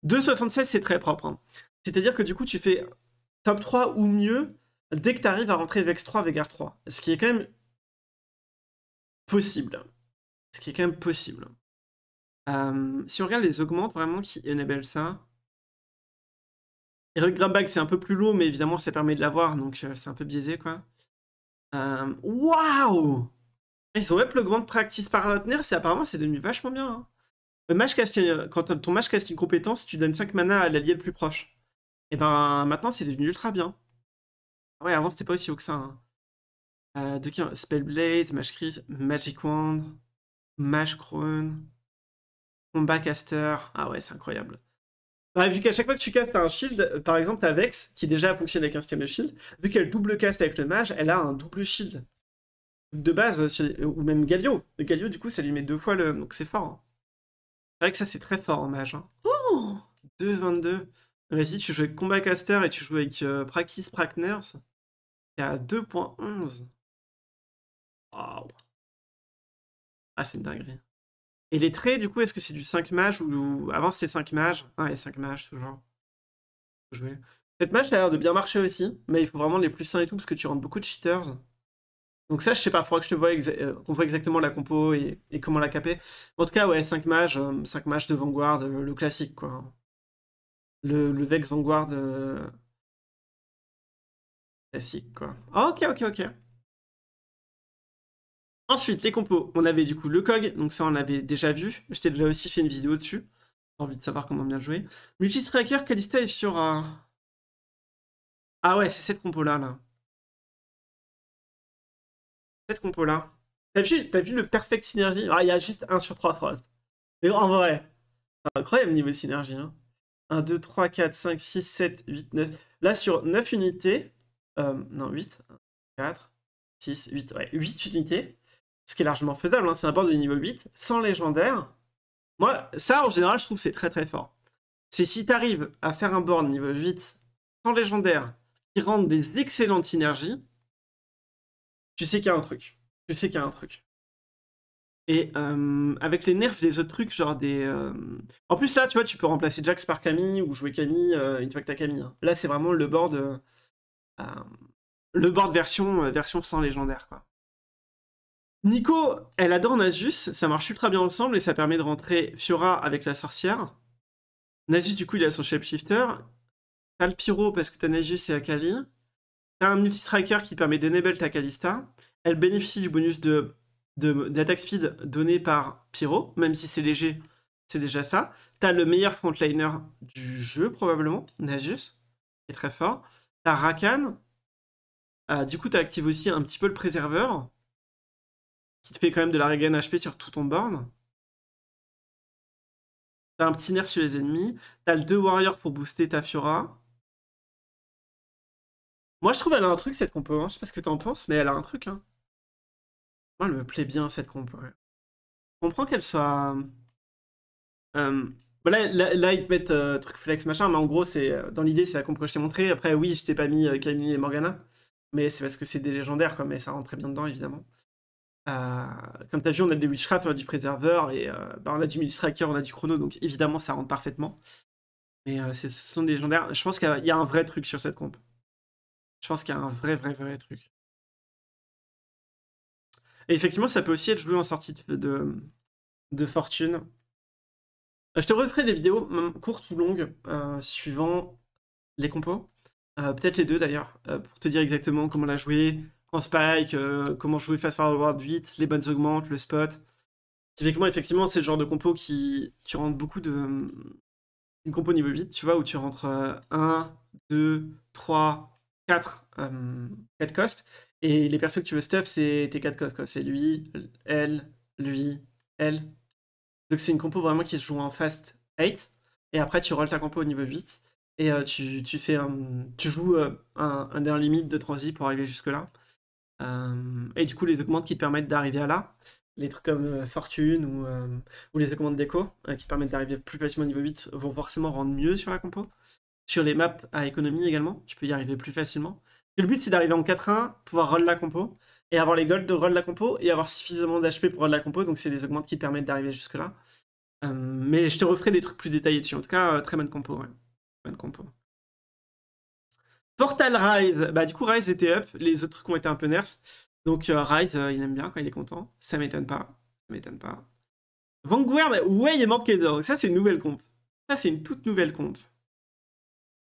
2,76, c'est très propre. Hein. C'est-à-dire que du coup, tu fais top 3 ou mieux dès que tu arrives à rentrer Vex 3, Vegar 3. Ce qui est quand même possible. Ce qui est quand même possible. Euh, si on regarde les augmentes vraiment qui enable ça. Heroic Grabbag, c'est un peu plus lourd, mais évidemment, ça permet de l'avoir, donc euh, c'est un peu biaisé, quoi. Euh, waouh Ils ont up l'augment practice partner, c'est apparemment c'est devenu vachement bien. Hein. quand ton match caste une compétence, tu donnes 5 mana à l'allié le plus proche. Et ben maintenant c'est devenu ultra bien. Ouais, avant c'était pas aussi haut que ça. Hein. Euh, de qui Spellblade, Mage Magic Wand, Mage Crown, Combat Caster. Ah ouais, c'est incroyable. Bah, vu qu'à chaque fois que tu castes un shield, par exemple ta Vex, qui déjà fonctionne avec un système de shield, vu qu'elle double cast avec le mage, elle a un double shield. De base, ou même Galio. Le Galio, du coup, ça lui met deux fois le. Donc c'est fort. Hein. C'est vrai que ça, c'est très fort en mage. Hein. Oh 2-22. Vas-y, tu joues avec Combat Caster et tu joues avec euh, Practice Prackners. Il y a 2.11. Waouh. Ah, c'est une dinguerie. Et les traits, du coup, est-ce que c'est du 5 mages ou... Avant, c'était 5 mages? Ah, et 5 mages, toujours. Jouer. Cette mage, a l'air de bien marcher aussi, mais il faut vraiment les plus sains et tout, parce que tu rentres beaucoup de cheaters. Donc ça, je sais pas, faudra que je te voie, euh, qu'on voit exactement la compo et, comment la caper. En tout cas, ouais, 5 mages, 5 euh, mages de Vanguard, euh, le classique, quoi. Le, le Vex Vanguard... Classique, quoi. Ah, ok, ok, ok. Ensuite, les compos. On avait du coup le COG, donc ça on l'avait déjà vu. Je déjà aussi fait une vidéo dessus. J'ai envie de savoir comment bien jouer. Multistriker, Kalista et Fiora. Ah ouais, c'est cette compo là, là. Cette compo là. T'as vu, le perfect synergie? Ah, il y a juste 1 sur 3 phrases. Mais en vrai, incroyable niveau synergie. 1, 2, 3, 4, 5, 6, 7, 8, 9. Là, sur 9 unités, euh, non, 8, 4, 6, 8, ouais, 8 unités, ce qui est largement faisable, hein, c'est un board de niveau 8, sans légendaire. Moi, ça, en général, je trouve que c'est très très fort. C'est si tu à faire un board niveau 8, sans légendaire, qui rend des excellentes synergies, tu sais qu'il y a un truc. Tu sais qu'il y a un truc. Et euh, avec les nerfs des autres trucs, genre des... Euh, en plus, là, tu vois, tu peux remplacer Jax par Camille ou jouer Camille euh, une fois que t'as Camille. Hein. Là, c'est vraiment le board... le board version, version sans légendaire, quoi. Nico, elle adore Nasus, ça marche ultra bien ensemble et ça permet de rentrer Fiora avec la sorcière. Nasus, du coup, il a son shapeshifter. T'as le Pyro parce que t'as Nasus et Akali. T'as un multi-striker qui permet d'enable ta Kalista. Elle bénéficie du bonus de d'attaque speed donné par Pyro, même si c'est léger, c'est déjà ça. T'as le meilleur frontliner du jeu, probablement, Nasus, qui est très fort. T'as Rakan. Euh, du coup, t'actives aussi un petit peu le préserveur qui te fait quand même de la regain HP sur tout ton board. T'as un petit nerf sur les ennemis. T'as le 2 warrior pour booster ta Fiora. Moi, je trouve elle a un truc, cette compo. Hein. Je sais pas ce que t'en penses, mais elle a un truc. Hein. Moi, elle me plaît bien, cette compo. Je comprends qu'elle soit... Euh... Là, là, ils te mettent euh, truc flex, machin, mais en gros, c'est euh, dans l'idée, c'est la compo que je t'ai montré. Après, oui, je t'ai pas mis euh, Camille et Morgana. Mais c'est parce que c'est des légendaires, quoi, mais ça rentre très bien dedans, évidemment. Euh, comme tu as vu, on a des Witchcraft, du Préserveur, et euh, bah, on a du Milistracker, on a du Chrono, donc évidemment, ça rentre parfaitement. Mais euh, ce sont des légendaires. Je pense qu'il y a un vrai truc sur cette comp. Je pense qu'il y a un vrai, vrai, vrai truc. Et effectivement, ça peut aussi être joué en sortie de, fortune. Je te referai des vidéos courtes ou longues, suivant les compos. Peut-être les deux d'ailleurs, pour te dire exactement comment la jouer, en spike, euh, comment jouer fast forward 8, les bonnes augmentes, le spot. Typiquement, effectivement, c'est le genre de compo qui. Tu rentres beaucoup de. Une compo niveau 8, tu vois, où tu rentres 1, 2, 3, 4, 4 costs. Et les persos que tu veux stuff, c'est tes 4 costs, quoi. C'est lui, elle, lui, elle. Donc c'est une compo vraiment qui se joue en fast 8. Et après, tu rolls ta compo au niveau 8. Et euh, tu, fais un, tu joues euh, un, un dernier limite de transi pour arriver jusque-là. Euh, et du coup, les augmentes qui te permettent d'arriver à là, les trucs comme euh, Fortune ou, euh, ou, les augmentes d'écho qui te permettent d'arriver plus facilement au niveau 8 vont forcément rendre mieux sur la compo. Sur les maps à économie également, tu peux y arriver plus facilement. Et le but, c'est d'arriver en 4-1, pouvoir roll la compo, et avoir les golds de roll la compo, et avoir suffisamment d'HP pour roll la compo, donc c'est les augmentes qui te permettent d'arriver jusque-là. mais je te referai des trucs plus détaillés dessus. En tout cas, très bonne compo, ouais. Bonne compo. Portal Rise, bah du coup Rise était up, les autres trucs ont été un peu nerfs. Donc euh, Rise, euh, il aime bien quand il est content. Ça m'étonne pas. Ça m'étonne pas. Vanguard, ouais, il est mort de ça, c'est une nouvelle comp. Ça, c'est une toute nouvelle comp.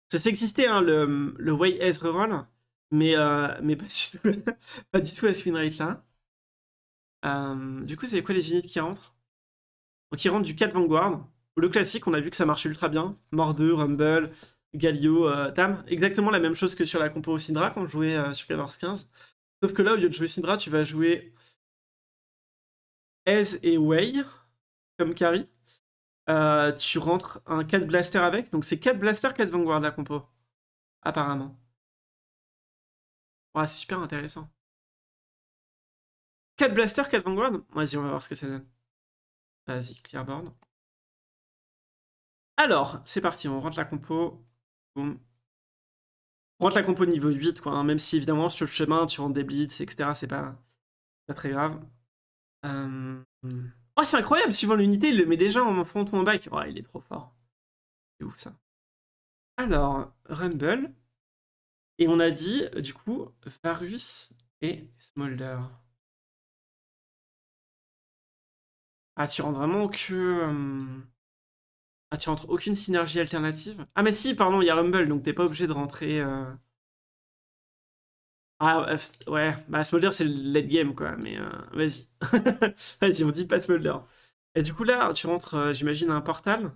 Ça, existait, hein, le, Way S reroll, mais, euh, mais pas, du tout, pas du tout à ce win rate là. du coup, c'est quoi les unités qui rentrent? Donc, ils rentrent du 4 Vanguard. Le classique, on a vu que ça marchait ultra bien. Mordeux, Rumble, Galio, euh, Tam, exactement la même chose que sur la compo Syndra quand on jouait euh, sur 14-15. Sauf que là, au lieu de jouer Syndra, tu vas jouer Ez et Wei comme carry. Euh, tu rentres un 4 blaster avec, donc c'est 4 blaster, 4 Vanguard la compo. Apparemment. Ouais, c'est super intéressant. 4 blaster, 4 Vanguard? Vas-y, on va voir ce que ça donne. Vas-y, clearboard. Alors, c'est parti, on rentre la compo. Boum. Rentre la compo niveau 8, quoi. Hein, même si évidemment sur le chemin tu rentres des blitz, etc. C'est pas, pas très grave. Euh, oh, c'est incroyable, suivant l'unité, il le met déjà en front ou en back. Oh, il est trop fort. C'est ouf ça. Alors, Rumble. Et on a dit, du coup, Varus et Smolder. Ah, tu rentres vraiment que. Euh, ah, tu rentres aucune synergie alternative? Ah, mais si, pardon, il y a Rumble, donc t'es pas obligé de rentrer. Euh. Ah, ouais, bah Smolder c'est le late game quoi, mais euh, vas-y. vas-y, on dit pas Smolder. Et du coup, là, tu rentres, euh, j'imagine, un portal.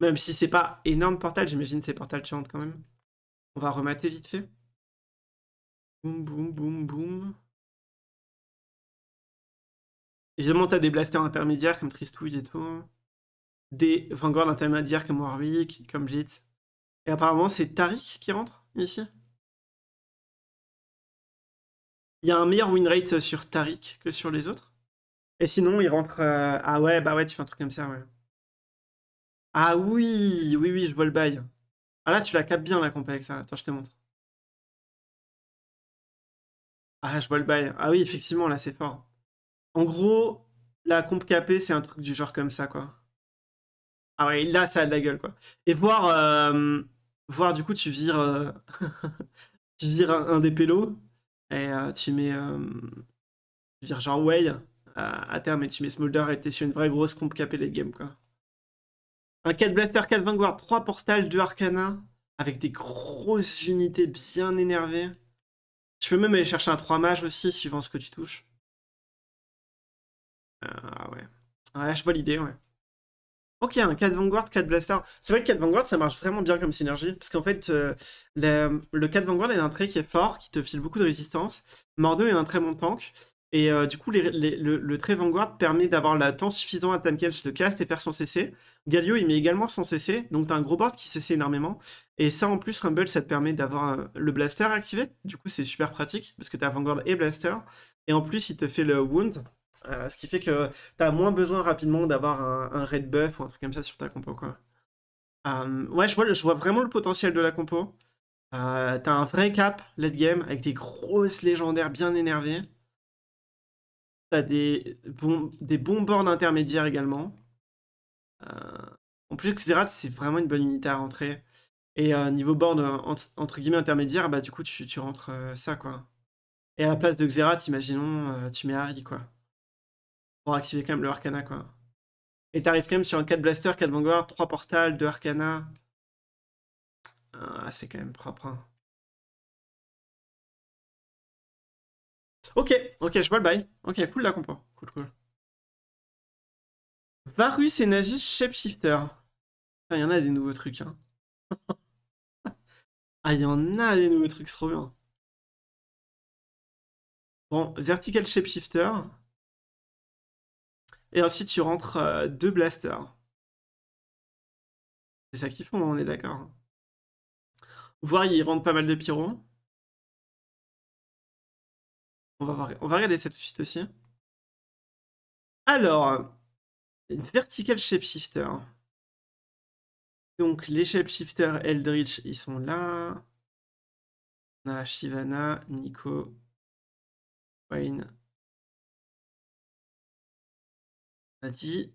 Même si c'est pas énorme portal, j'imagine c'est portal tu rentres quand même. On va remater vite fait. Boum, boum, boum, boum. Évidemment, tu as des blasters intermédiaires comme Tristouille et tout. Des Vanguard intermédiaires comme Warwick, comme Blitz. Et apparemment, c'est Tariq qui rentre ici. Il y a un meilleur win rate sur Tariq que sur les autres. Et sinon, il rentre. Euh, ah ouais, bah ouais, tu fais un truc comme ça, ouais. Ah oui, oui, oui, je vois le bail. Ah là, tu la capes bien la comp avec ça. Attends, je te montre. Ah, je vois le bail. Ah oui, effectivement, là, c'est fort. En gros, la comp KP, c'est un truc du genre comme ça, quoi. Ah ouais, là, ça a de la gueule, quoi. Et voir, euh, du coup, tu vires, euh, un, des pélos, et euh, tu mets, tu vires genre Way à, terme, et tu mets Smolder, et t'es sur une vraie grosse comp KP late game, quoi. Un 4 Blaster, 4 Vanguard, 3 Portal, 2 Arcana, avec des grosses unités bien énervées. Tu peux même aller chercher un 3 Mage aussi, suivant ce que tu touches. Ah ouais. Ouais, je vois l'idée, ouais. Ok, un 4 Vanguard, 4 Blaster. C'est vrai que 4 Vanguard, ça marche vraiment bien comme synergie. Parce qu'en fait, euh, le, 4 Vanguard est un trait qui est fort, qui te file beaucoup de résistance. Mordo est un très bon tank. Et euh, du coup, le, trait Vanguard permet d'avoir le temps suffisant à Tamkench de cast et faire son CC. Galio, il met également son CC. Donc, tu as un gros board qui CC énormément. Et ça, en plus, Rumble, ça te permet d'avoir euh, le Blaster activé. Du coup, c'est super pratique parce que tu as Vanguard et Blaster. Et en plus, il te fait le Wound. Euh, ce qui fait que tu as moins besoin rapidement d'avoir un, red buff ou un truc comme ça sur ta compo. Quoi. Euh, ouais, je vois, je vois vraiment le potentiel de la compo. Euh, T'as un vrai cap late game avec des grosses légendaires bien énervées. T'as des bons, des bons boards intermédiaires également. En plus, Xerath, c'est vraiment une bonne unité à rentrer. Et niveau board, entre, guillemets, intermédiaire, bah du coup, tu, tu rentres ça, quoi. Et à la place de Xerath, imaginons, tu mets Harry, quoi. Pour activer quand même le Arcana, quoi. Et t'arrives quand même sur un 4 Blaster, 4 Vanguard, 3 Portal, 2 Arcana. Ah, c'est quand même propre. Hein. Ok, ok, je vois le bail. Ok, cool la compo. Cool, cool. Varus et Nasus Shapeshifter. Il y en a des nouveaux trucs. Hein. ah, il y en a des nouveaux trucs, c'est trop bien. Bon, Vertical Shapeshifter. Et ensuite, tu rentres euh, deux blasters. C'est ça qu'ils font, on est d'accord. Hein. Voir, ils rentrent pas mal de pyro. On va, regarder ça tout de suite aussi. Alors, vertical shapeshifter. Donc, les shapeshifters Eldritch, ils sont là. On a Shivana, Nico, Wayne. On a dit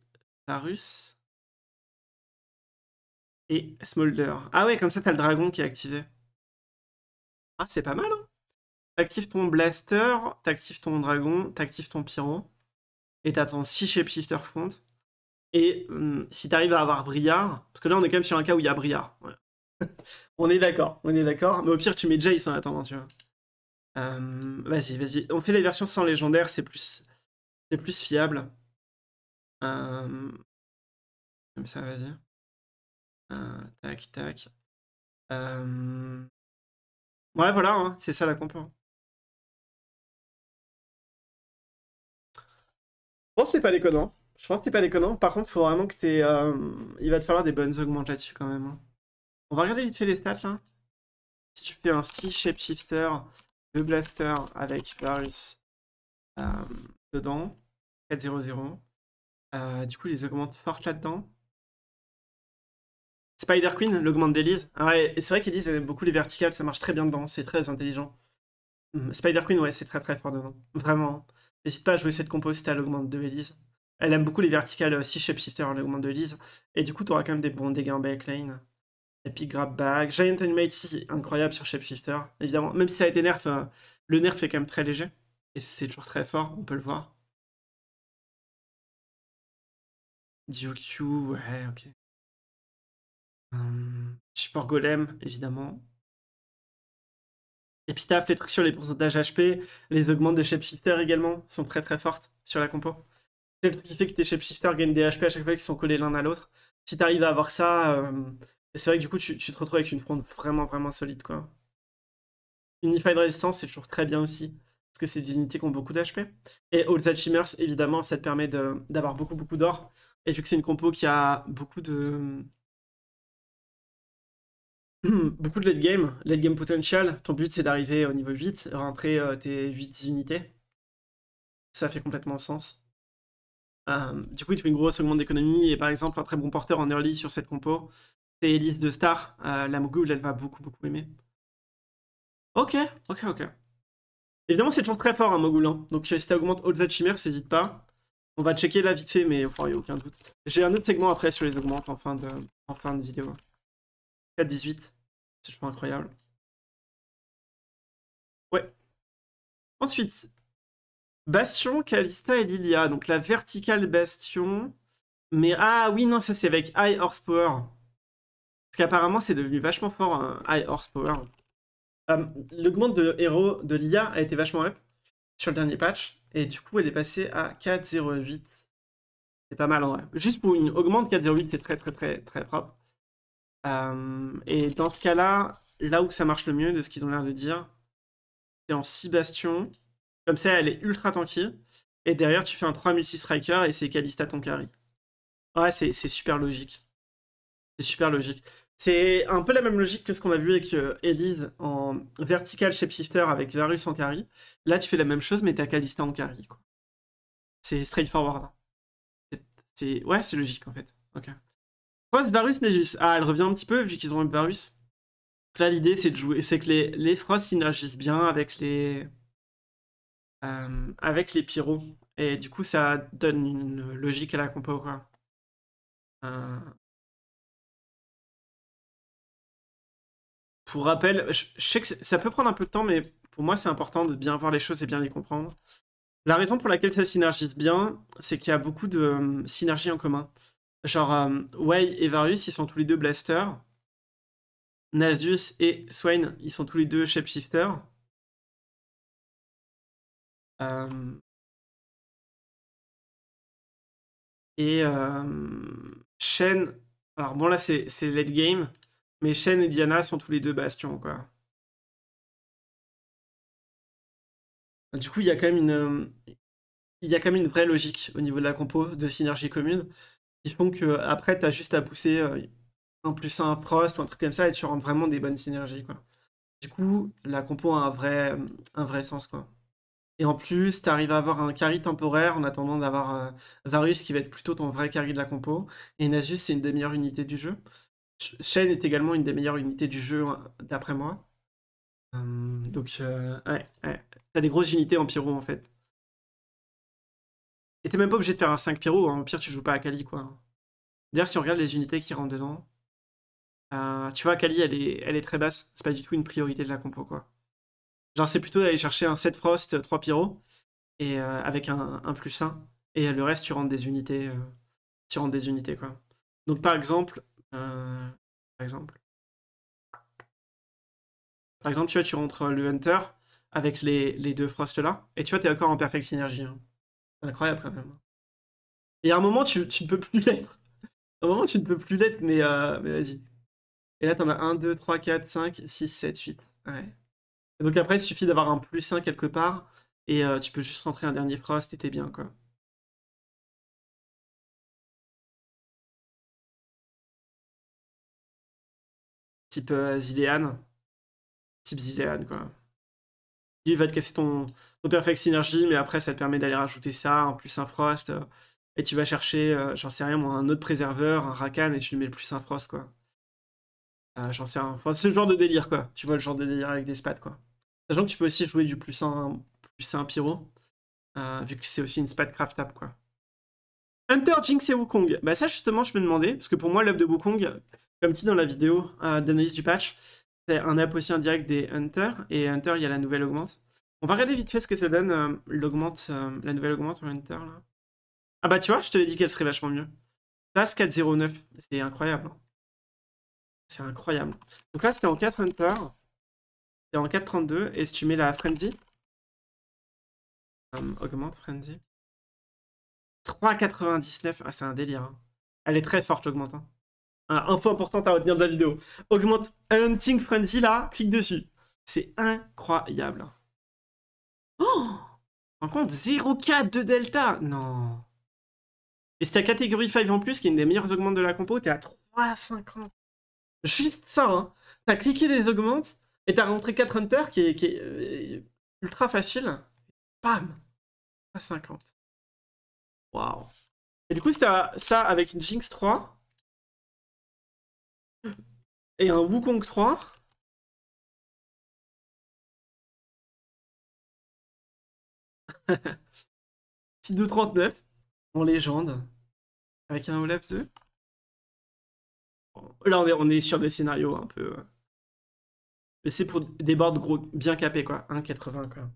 et Smolder. Ah ouais, comme ça, t'as le dragon qui est activé. Ah, c'est pas mal, hein T'actives ton blaster, t'actives ton dragon, t'actives ton pyro. Et t'as ton 6 shapeshifter front. Et hum, si t'arrives à avoir Briard, parce que là on est quand même sur un cas où il y a Briard. on est d'accord, on est d'accord. Mais au pire tu mets Jace en attendant, tu vois. Hum, vas-y, vas-y. On fait les versions sans légendaire, c'est plus, c'est plus fiable. Comme ça, vas-y. Euh, tac, tac. Ouais, voilà, hein, c'est ça la compo. Je pense que c'est pas déconnant. Je pense que c'est pas déconnant. Par contre, faut vraiment que euh, il va te falloir des bonnes augmentes là-dessus quand même. Hein. On va regarder vite fait les stats là. Si tu fais un 6 shapeshifter, 2 blaster avec Varus dedans, 4-0-0. Euh, du coup, les augmentes fortes là-dedans. Spider Queen, l'augmente d'Elise. Ah ouais, c'est vrai qu'Elise aime beaucoup les verticales, ça marche très bien dedans, c'est très intelligent. Hmm, Spider Queen, ouais, c'est très très fort dedans. Vraiment. N'hésite pas à jouer cette compo si t'as l'augmente de Elise. Elle aime beaucoup les verticales 6 shapeshifter, l'augmente de Elise. Et du coup, tu auras quand même des bons dégâts en backlane. Epic Grab Bag. Giant Animate, incroyable sur shapeshifter, évidemment. Même si ça a été nerf, euh, le nerf est quand même très léger. Et c'est toujours très fort, on peut le voir. Q, ouais, ok. Hum, support golem, évidemment. Epitaph, les trucs sur les pourcentages HP, les augmentes de shapeshifter également sont très très fortes sur la compo. C'est le truc qui fait que tes shapeshifters gagnent des HP à chaque fois qu'ils sont collés l'un à l'autre. Si t'arrives à avoir ça, euh, c'est vrai que du coup tu, te retrouves avec une front vraiment vraiment solide quoi. Unified Resistance c'est toujours très bien aussi, parce que c'est des unités qui ont beaucoup d'HP. Et All That Shimmers, évidemment, ça te permet d'avoir beaucoup beaucoup d'or. Et vu que c'est une compo qui a beaucoup de, beaucoup de late game, late game potential. Ton but c'est d'arriver au niveau 8, rentrer euh, tes 8 unités. Ça fait complètement sens. Euh, du coup, il te fait une grosse augmente d'économie. Et par exemple, un très bon porteur en early sur cette compo, c'est Elise de Star. Euh, la Mogul, elle va beaucoup, beaucoup aimer. Ok, ok, ok. Évidemment, c'est toujours très fort un Mogul. Hein. Donc, si t'augmentes That Chimère, n'hésite pas. On va checker là vite fait, mais il n'y a aucun doute. J'ai un autre segment après sur les augmentes en fin de, en fin de vidéo. 4-18. C'est toujours incroyable. Ouais. Ensuite, Bastion, Kalista et Lilia. Donc la verticale Bastion. Mais ah oui, non, ça c'est avec High Horsepower. Parce qu'apparemment c'est devenu vachement fort, un High Horsepower. Euh, L'augmente de héros de Lilia a été vachement up sur le dernier patch. Et du coup, elle est passée à 4.08. C'est pas mal en vrai. Juste pour une augmente 4.08, c'est très très très très propre. Euh, et dans ce cas-là, là où ça marche le mieux, de ce qu'ils ont l'air de dire, c'est en 6 bastions. Comme ça, elle est ultra tanky. Et derrière, tu fais un 3 multi-striker et c'est Kalista ton carry. Ouais, c'est super logique. C'est super logique. C'est un peu la même logique que ce qu'on a vu avec euh, Elise en vertical shapeshifter avec Varus en carry. Là, tu fais la même chose, mais t'as Kalista en carry. C'est straightforward. Hein. C'est Ouais, c'est logique en fait. Ok. Varus Negus. Ah, elle revient un petit peu vu qu'ils ont eu Varus. Là, l'idée, c'est de jouer, c'est que les, Frost synergisent bien avec les, euh, avec les. Et du coup, ça donne une logique à la compo. Euh, Pour rappel, je, sais que ça peut prendre un peu de temps, mais pour moi, c'est important de bien voir les choses et bien les comprendre. La raison pour laquelle ça synergise bien, c'est qu'il y a beaucoup de euh, synergies en commun. Genre, euh, Wei et Varus, ils sont tous les deux Blaster. Nasus et Swain, ils sont tous les deux Shapeshifter. Euh, et Shen, alors bon là c'est late game, mais Shen et Diana sont tous les deux bastions, quoi. Du coup, il y a quand même une, il y a quand même une vraie logique au niveau de la compo de synergie commune qui font que après t'as juste à pousser euh, un plus un Frost ou un truc comme ça et tu rentres vraiment des bonnes synergies, quoi. Du coup, la compo a un vrai, un vrai sens, quoi. Et en plus, tu arrives à avoir un carry temporaire en attendant d'avoir euh, Varus qui va être plutôt ton vrai carry de la compo. Et Nasus, c'est une des meilleures unités du jeu. Shen est également une des meilleures unités du jeu, hein, d'après moi. Hum, donc, euh, ouais, T'as des grosses unités en pyro, en fait. Et t'es même pas obligé de faire un 5 pyro, hein. au pire, tu joues pas à Kali, quoi. D'ailleurs, si on regarde les unités qui rentrent dedans, euh, tu vois, Kali, elle est, elle est très basse. C'est pas du tout une priorité de la compo, quoi. Genre, c'est plutôt d'aller chercher un 7 Frost, 3 pyro, et euh, avec un, un, plus 1. Et le reste, tu rentres des unités, tu rentres des unités, quoi. Donc, par exemple, euh, par exemple. Par exemple, tu vois, tu rentres le Hunter avec les, deux Frost là, et tu vois, t'es encore en perfect synergie. Hein. C'est incroyable quand même. Et à un moment, tu, ne peux plus l'être. À un moment, tu ne peux plus l'être, mais, euh, vas-y. Et là, t'en as 1, 2, 3, 4, 5, 6, 7, 8. Ouais. Et donc après, il suffit d'avoir un plus 1 quelque part, et euh, tu peux juste rentrer un dernier Frost et t'es bien, quoi. Type euh, Zilean. Type Zilean, quoi. Il va te casser ton, Perfect Synergy, mais après, ça te permet d'aller rajouter ça, en plus un Frost. Euh, et tu vas chercher, euh, j'en sais rien, moi, un autre préserveur, un Rakan, et tu lui mets le plus un Frost, quoi. j'en sais rien. C'est le genre de délire, quoi. Tu vois le genre de délire avec des spats, quoi. Sachant que tu peux aussi jouer du plus un, plus un pyro, vu que c'est aussi une spat craftable, quoi. Hunter, Jinx et Wukong. Bah ça justement je me demandais, parce que pour moi l'up de Wukong, comme dit dans la vidéo euh, d'analyse du patch, c'est un up aussi indirect des Hunter, et Hunter il y a la nouvelle augmente. On va regarder vite fait ce que ça donne, euh, l'augmente, euh, la nouvelle augmente en Hunter là. Ah bah tu vois, je te l'ai dit qu'elle serait vachement mieux. Place 409, c'est incroyable. Hein. C'est incroyable. Donc là c'était en 4 Hunter, c'est en 432, et si tu mets la Frenzy, augmente Frenzy. 3,99. Ah, c'est un délire. Hein. Elle est très forte, l'augmente. Hein. info importante à retenir de la vidéo. Augmente Hunting Frenzy, là, clique dessus. C'est incroyable. Oh En compte, 0,4 de delta Non. Et si ta catégorie 5 en plus, qui est une des meilleures augmentes de la compo, t'es à 3,50. Juste ça, hein. T'as cliqué des augmentes, et t'as rentré 4 hunters, qui est, qui est euh, ultra facile. Bam 3,50. Waouh. Et du coup, c'était ça avec une Jinx 3. Et un Wukong 3. Petit 239 en légende. Avec un Olaf 2. Là, on est, on est sur des scénarios un peu. Euh, mais c'est pour des boards gros, bien capés, quoi. 1,80, quoi.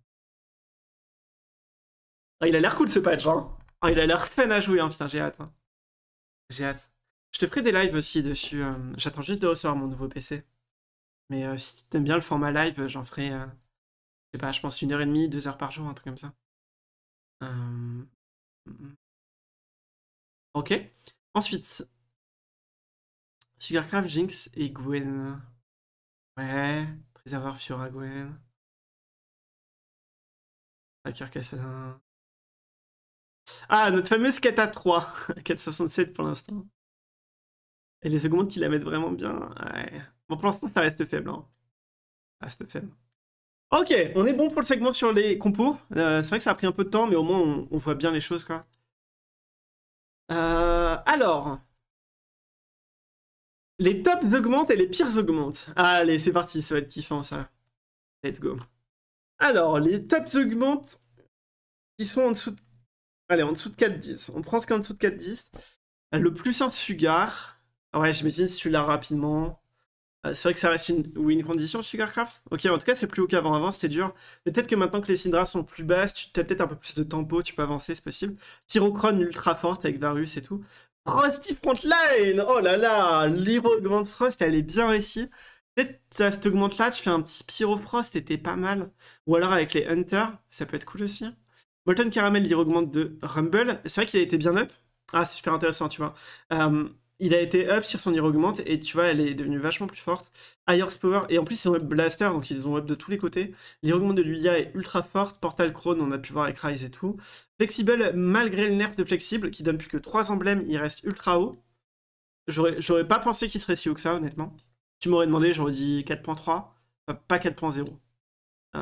Ah, il a l'air cool ce patch, hein. Oh, il a l'air fun à jouer, hein, putain, j'ai hâte. Hein. J'ai hâte. Je te ferai des lives aussi dessus. Euh, j'attends juste de recevoir mon nouveau PC. Mais euh, si tu aimes bien le format live, j'en ferai, euh, je sais pas, je pense une heure et demie, deux heures par jour, un truc comme ça. Ok. Ensuite, Sugarcraft, Jinx et Gwen. Ouais, préserveur Fiora Gwen. Hacker Cassadin. Ah, notre fameuse Kata 3. 467 pour l'instant. Et les secondes qui la mettent vraiment bien. Bon, pour l'instant, ça reste faible. Hein. Ça reste faible. Ok, on est bon pour le segment sur les compos. Euh, c'est vrai que ça a pris un peu de temps, mais au moins on, voit bien les choses, quoi. Euh, alors. Les tops augmentent et les pires augmentent. Allez, c'est parti, ça va être kiffant ça. Let's go. Alors, les tops augmentent qui sont en dessous de... Allez, en dessous de 4-10. On prend ce qu'il y a en dessous de 4-10. Le plus un Sugar. Ouais, j'imagine si tu l'as rapidement. Euh, c'est vrai que ça reste une win condition, Sugarcraft. Ok, en tout cas, c'est plus haut qu'avant. Avant, c'était dur. Peut-être que maintenant que les Syndra sont plus basses, tu as peut-être un peu plus de tempo, tu peux avancer, c'est possible. Pyrochrone ultra forte avec Varus et tout. Frosty Frontline Oh là là L'Hero Augmente Frost, elle est bien ici. Peut-être à cette augmente là, tu fais un petit Pyrofrost et t'es pas mal. Ou alors avec les Hunters, ça peut être cool aussi. Molten Caramel, l'Hero augmente de Rumble. C'est vrai qu'il a été bien up. Ah, c'est super intéressant, tu vois. Euh, il a été up sur son augmente et tu vois, elle est devenue vachement plus forte. Higher Power, et en plus, ils ont up Blaster, donc ils ont up de tous les côtés. augmente de Ludia est ultra forte. Portal Crown, on a pu voir avec Rise et tout. Flexible, malgré le nerf de Flexible, qui donne plus que 3 emblèmes, il reste ultra haut. J'aurais pas pensé qu'il serait si haut que ça, honnêtement. Tu m'aurais demandé, j'aurais dit 4.3, pas 4.0. Euh...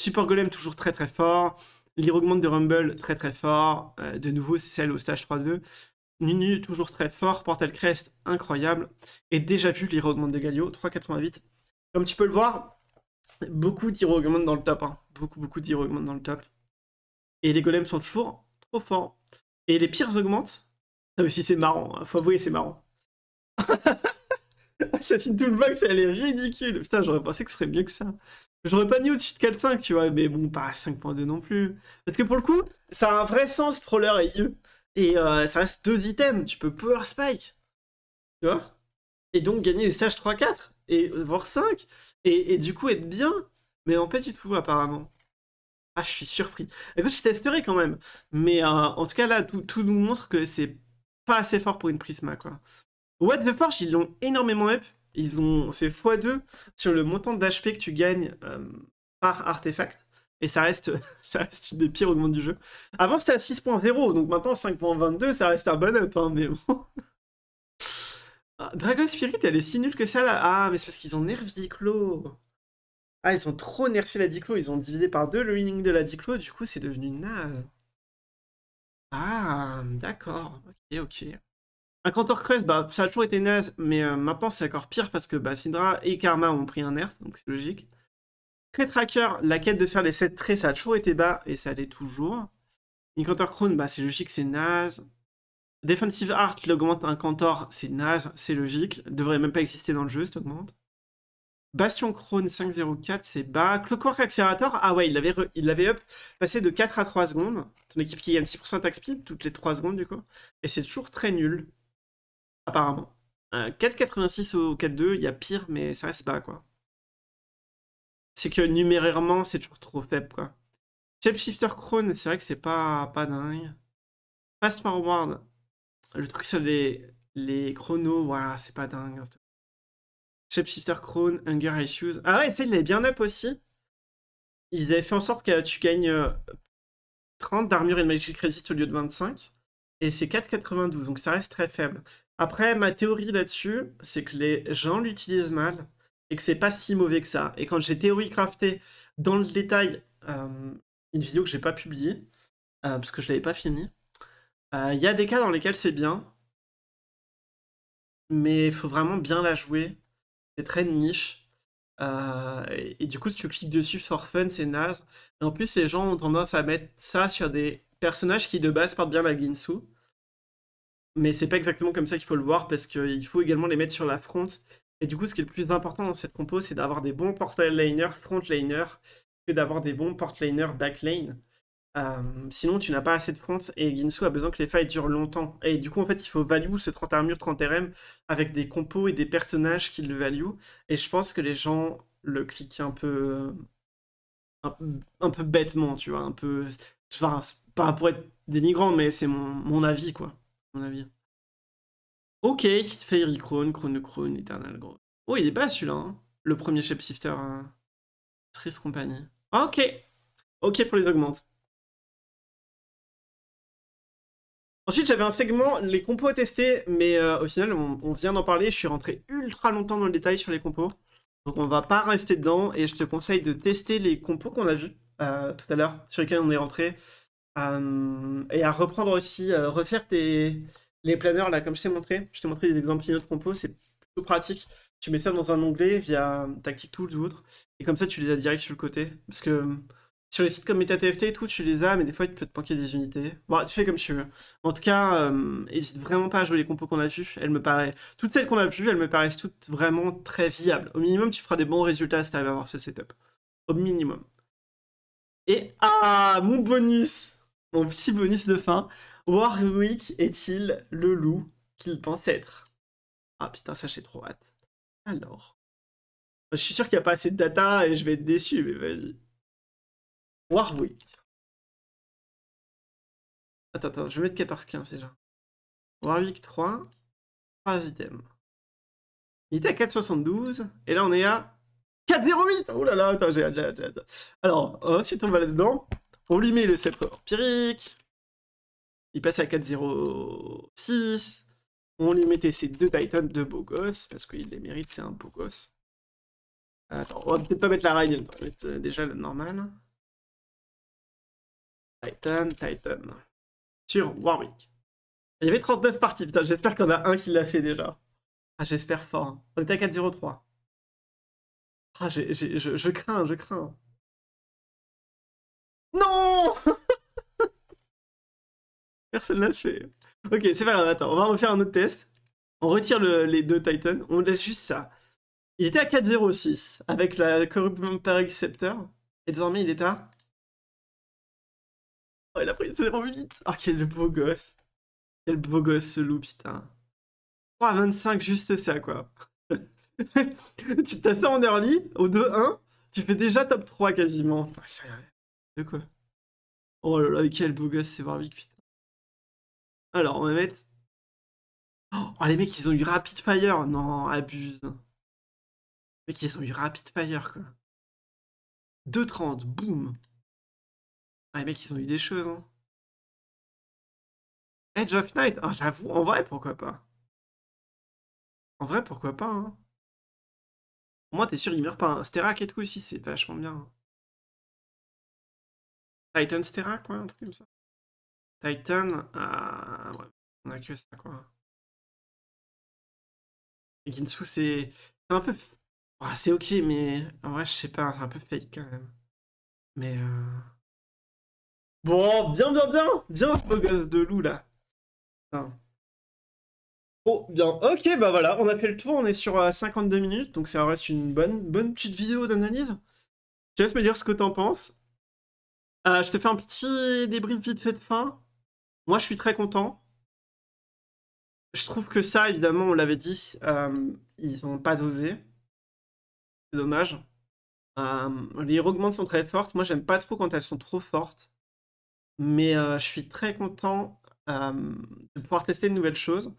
Super Golem, toujours très très fort. Augmente de Rumble, très très fort. Euh, de nouveau, c'est celle au stage 3-2. Nunu, toujours très fort. Portal Crest, incroyable. Et déjà vu Augmente de Galio, 3,88. Comme tu peux le voir, beaucoup Augmente dans le top. Hein. Beaucoup, beaucoup Augmente dans le top. Et les golems sont toujours trop forts. Et les pires augmentent. Ça aussi, c'est marrant. Hein. Faut avouer, c'est marrant. Assassin Toolbox, elle est ridicule. Putain, j'aurais pensé que ce serait mieux que ça. J'aurais pas mis au-dessus de 4-5, tu vois, mais bon, pas 5.2 non plus. Parce que pour le coup, ça a un vrai sens, Prowler et IE. Et euh, ça reste deux items, tu peux Power Spike. Tu vois? Et donc gagner le stage 3-4, et voire 5. Et, du coup être bien, mais en pas du tout, apparemment. Ah, je suis surpris. Écoute, je testerai quand même. Mais euh, en tout cas, là, tout, tout nous montre que c'est pas assez fort pour une Prisma, quoi. What the Forge, ils l'ont énormément up. Ils ont fait x2 sur le montant d'HP que tu gagnes euh, par artefact. Et ça reste, ça reste une des pires augmentes du jeu. Avant, c'était à 6.0, donc maintenant 5.22, ça reste un bon up, hein, mais bon. Ah, Dragon Spirit, elle est si nulle que ça, là. Ah, mais c'est parce qu'ils ont nerf Diclo. Ah, ils ont trop nerfé la Diclo. Ils ont divisé par deux le winning de la Diclo, du coup, c'est devenu naze. Ah, d'accord. Ok, ok. Un Cantor Crest, bah, ça a toujours été naze, mais euh, maintenant c'est encore pire parce que bah, Syndra et Karma ont pris un nerf, donc c'est logique. Trait Tracker, la quête de faire les 7 traits, ça a toujours été bas et ça l'est toujours. Incantor Crown, bah, c'est logique, c'est naze. Defensive Art, l'augmente un Cantor, c'est naze, c'est logique. Devrait même pas exister dans le jeu, cette augmente. Bastion Crown 504, c'est bas. Clockwork Accelerator, ah ouais, il l'avait up, passé de 4 à 3 secondes. Ton équipe qui gagne 6% attack speed toutes les 3 secondes, du coup. Et c'est toujours très nul apparemment. 4,86 au 4-2, il y a pire, mais ça reste bas, quoi. C'est que numérairement, c'est toujours trop faible, quoi. Shapeshifter Crone, c'est vrai que c'est pas, pas dingue. Fast Forward, le truc sur les, les chronos, voilà, c'est pas dingue. Hein, Shapeshifter Crone, Hunger Issues. Ah ouais, tu sais, il est bien up aussi. Ils avaient fait en sorte que tu gagnes 30 euh, d'armure et de Magic Resist au lieu de 25. Et c'est 4,92, donc ça reste très faible. Après, ma théorie là-dessus, c'est que les gens l'utilisent mal et que c'est pas si mauvais que ça. Et quand j'ai théorie crafté dans le détail euh, une vidéo que j'ai pas publiée, euh, parce que je l'avais pas fini, euh, il y a des cas dans lesquels c'est bien, mais il faut vraiment bien la jouer. C'est très niche. et, du coup, si tu cliques dessus for fun, c'est naze. Et en plus, les gens ont tendance à mettre ça sur des personnages qui de base portent bien la Ginsu. Mais c'est pas exactement comme ça qu'il faut le voir parce qu'il faut également les mettre sur la front. Et du coup, ce qui est le plus important dans cette compo, c'est d'avoir des bons portal laners, front laners, que d'avoir des bons port laners back lane. Euh, sinon, tu n'as pas assez de front et Ginsu a besoin que les fights durent longtemps. Et du coup, en fait, il faut value ce 30 armure, 30 RM avec des compos et des personnages qui le value. Et je pense que les gens le cliquent un peu. un, peu bêtement, tu vois. Un peu. Pour être dénigrant, mais c'est mon, avis, quoi mon avis. Ok, Fairy Crown, Chrono Eternal Growth. Oh, il est pas celui-là, hein. le premier Shapeshifter. Hein. Triste compagnie. Ok, ok pour les augmentes. Ensuite, j'avais un segment, les compos à tester, mais euh, au final, on, vient d'en parler. Je suis rentré ultra longtemps dans le détail sur les compos. Donc, on va pas rester dedans. Et je te conseille de tester les compos qu'on a vus euh, tout à l'heure, sur lesquels on est rentré. Et à reprendre aussi, euh, refaire tes, les planeurs, là, comme je t'ai montré, je t'ai montré des exemples de compo, c'est plutôt pratique. Tu mets ça dans un onglet via Tactic Tools ou autre, et comme ça, tu les as direct sur le côté. Parce que sur les sites comme MetaTFT et tout, tu les as, mais des fois, il peut te manquer des unités. Bon, tu fais comme tu veux. En tout cas, n'hésite vraiment pas à jouer les compos qu'on a vues. Elles me paraissent... Toutes celles qu'on a vues, elles me paraissent toutes vraiment très viables. Au minimum, tu feras des bons résultats si tu arrives à avoir ce setup. Au minimum. Et ah, mon bonus Mon petit bonus de fin. Warwick est-il le loup qu'il pense être? Ah putain, ça j'ai trop hâte. Alors. Je suis sûr qu'il n'y a pas assez de data et je vais être déçu, mais vas-y. Warwick. Attends, attends, je vais mettre 14-15 déjà. Warwick 3. 3 items. Il était à 4,72. Et là, on est à 4,08 Oh là là, attends, j'ai Alors, ensuite, on va là-dedans. On lui met le sceptre empirique. Il passe à 4,06. On lui mettait ses deux titans de beau gosse, parce qu'il les mérite, c'est un beau gosse. Attends, on va peut-être pas mettre la Ryan, on va mettre euh, déjà le normal. Titan, Titan. Sur Warwick. Il y avait 39 parties, putain, j'espère qu'il y en a un qui l'a fait déjà. Ah, j'espère fort. Hein. On était à 4-0-3. Ah, je, je crains, je crains. Non Personne l'a fait. Ok, c'est pas grave, attends, on va refaire un autre test. On retire les deux Titans, on laisse juste ça. Il était à 4-0-6 avec la Corrupt Scepter. Et désormais, il est à Oh, il a pris 0,8. Oh, quel beau gosse. Quel beau gosse ce loup, putain. 3,25, juste ça, quoi. tu t'as ça en early, au 2-1, tu fais déjà top 3 quasiment. De quoi? Oh là là, quel beau gosse c'est Warwick, putain. Alors, on va mettre... Oh, les mecs, ils ont eu Rapid Fire. Non, abuse. Les mecs, ils ont eu Rapid Fire, quoi. 2,30, boum. Ah, les mecs, ils ont eu des choses, hein. Edge of Night, ah, j'avoue, en vrai, pourquoi pas? En vrai, pourquoi pas, hein. Au t'es sûr, il meurt pas. Hein. Sterak et tout aussi, c'est vachement bien. Hein. Titan Sterak, quoi, un truc comme ça. Titan, ouais, on a que ça, quoi. Et Ginsu, c'est un peu... C'est ok, mais en vrai, je sais pas, c'est un peu fake quand même. Mais... Euh... Bon, bien, bien, bien Bien ce beau gosse de loup, là. Oh, bien. Ok, bah voilà, on a fait le tour, on est sur 52 euh, minutes, donc ça reste une bonne, bonne petite vidéo d'analyse. Je te laisse me dire ce que t'en penses. Euh, je te fais un petit débrief vite fait de fin. Moi, je suis très content. Je trouve que ça, évidemment, on l'avait dit, euh, ils n'ont pas dosé. C'est dommage. les augmentes sont très fortes. Moi, j'aime pas trop quand elles sont trop fortes. Mais je suis très content de pouvoir tester de nouvelles choses,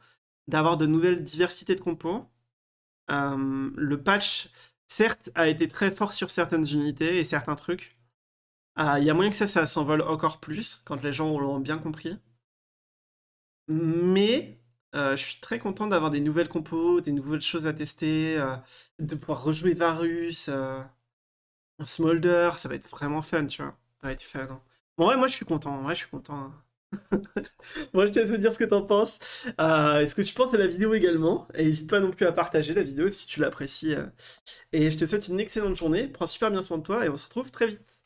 d'avoir de nouvelles diversités de compos. le patch, certes, a été très fort sur certaines unités et certains trucs. Ah, il y a moyen que ça, ça s'envole encore plus quand les gens l'auront bien compris. Mais je suis très content d'avoir des nouvelles compos, des nouvelles choses à tester, de pouvoir rejouer Varus, Smolder, ça va être vraiment fun, tu vois. Ça va être fun. Hein. En vrai, moi, je suis content. En je suis content. Moi, je te laisse me dire ce que t'en penses. Euh, Est-ce que tu penses à la vidéo également? Et n'hésite pas non plus à partager la vidéo si tu l'apprécies. Euh. Et je te souhaite une excellente journée. Prends super bien soin de toi et on se retrouve très vite.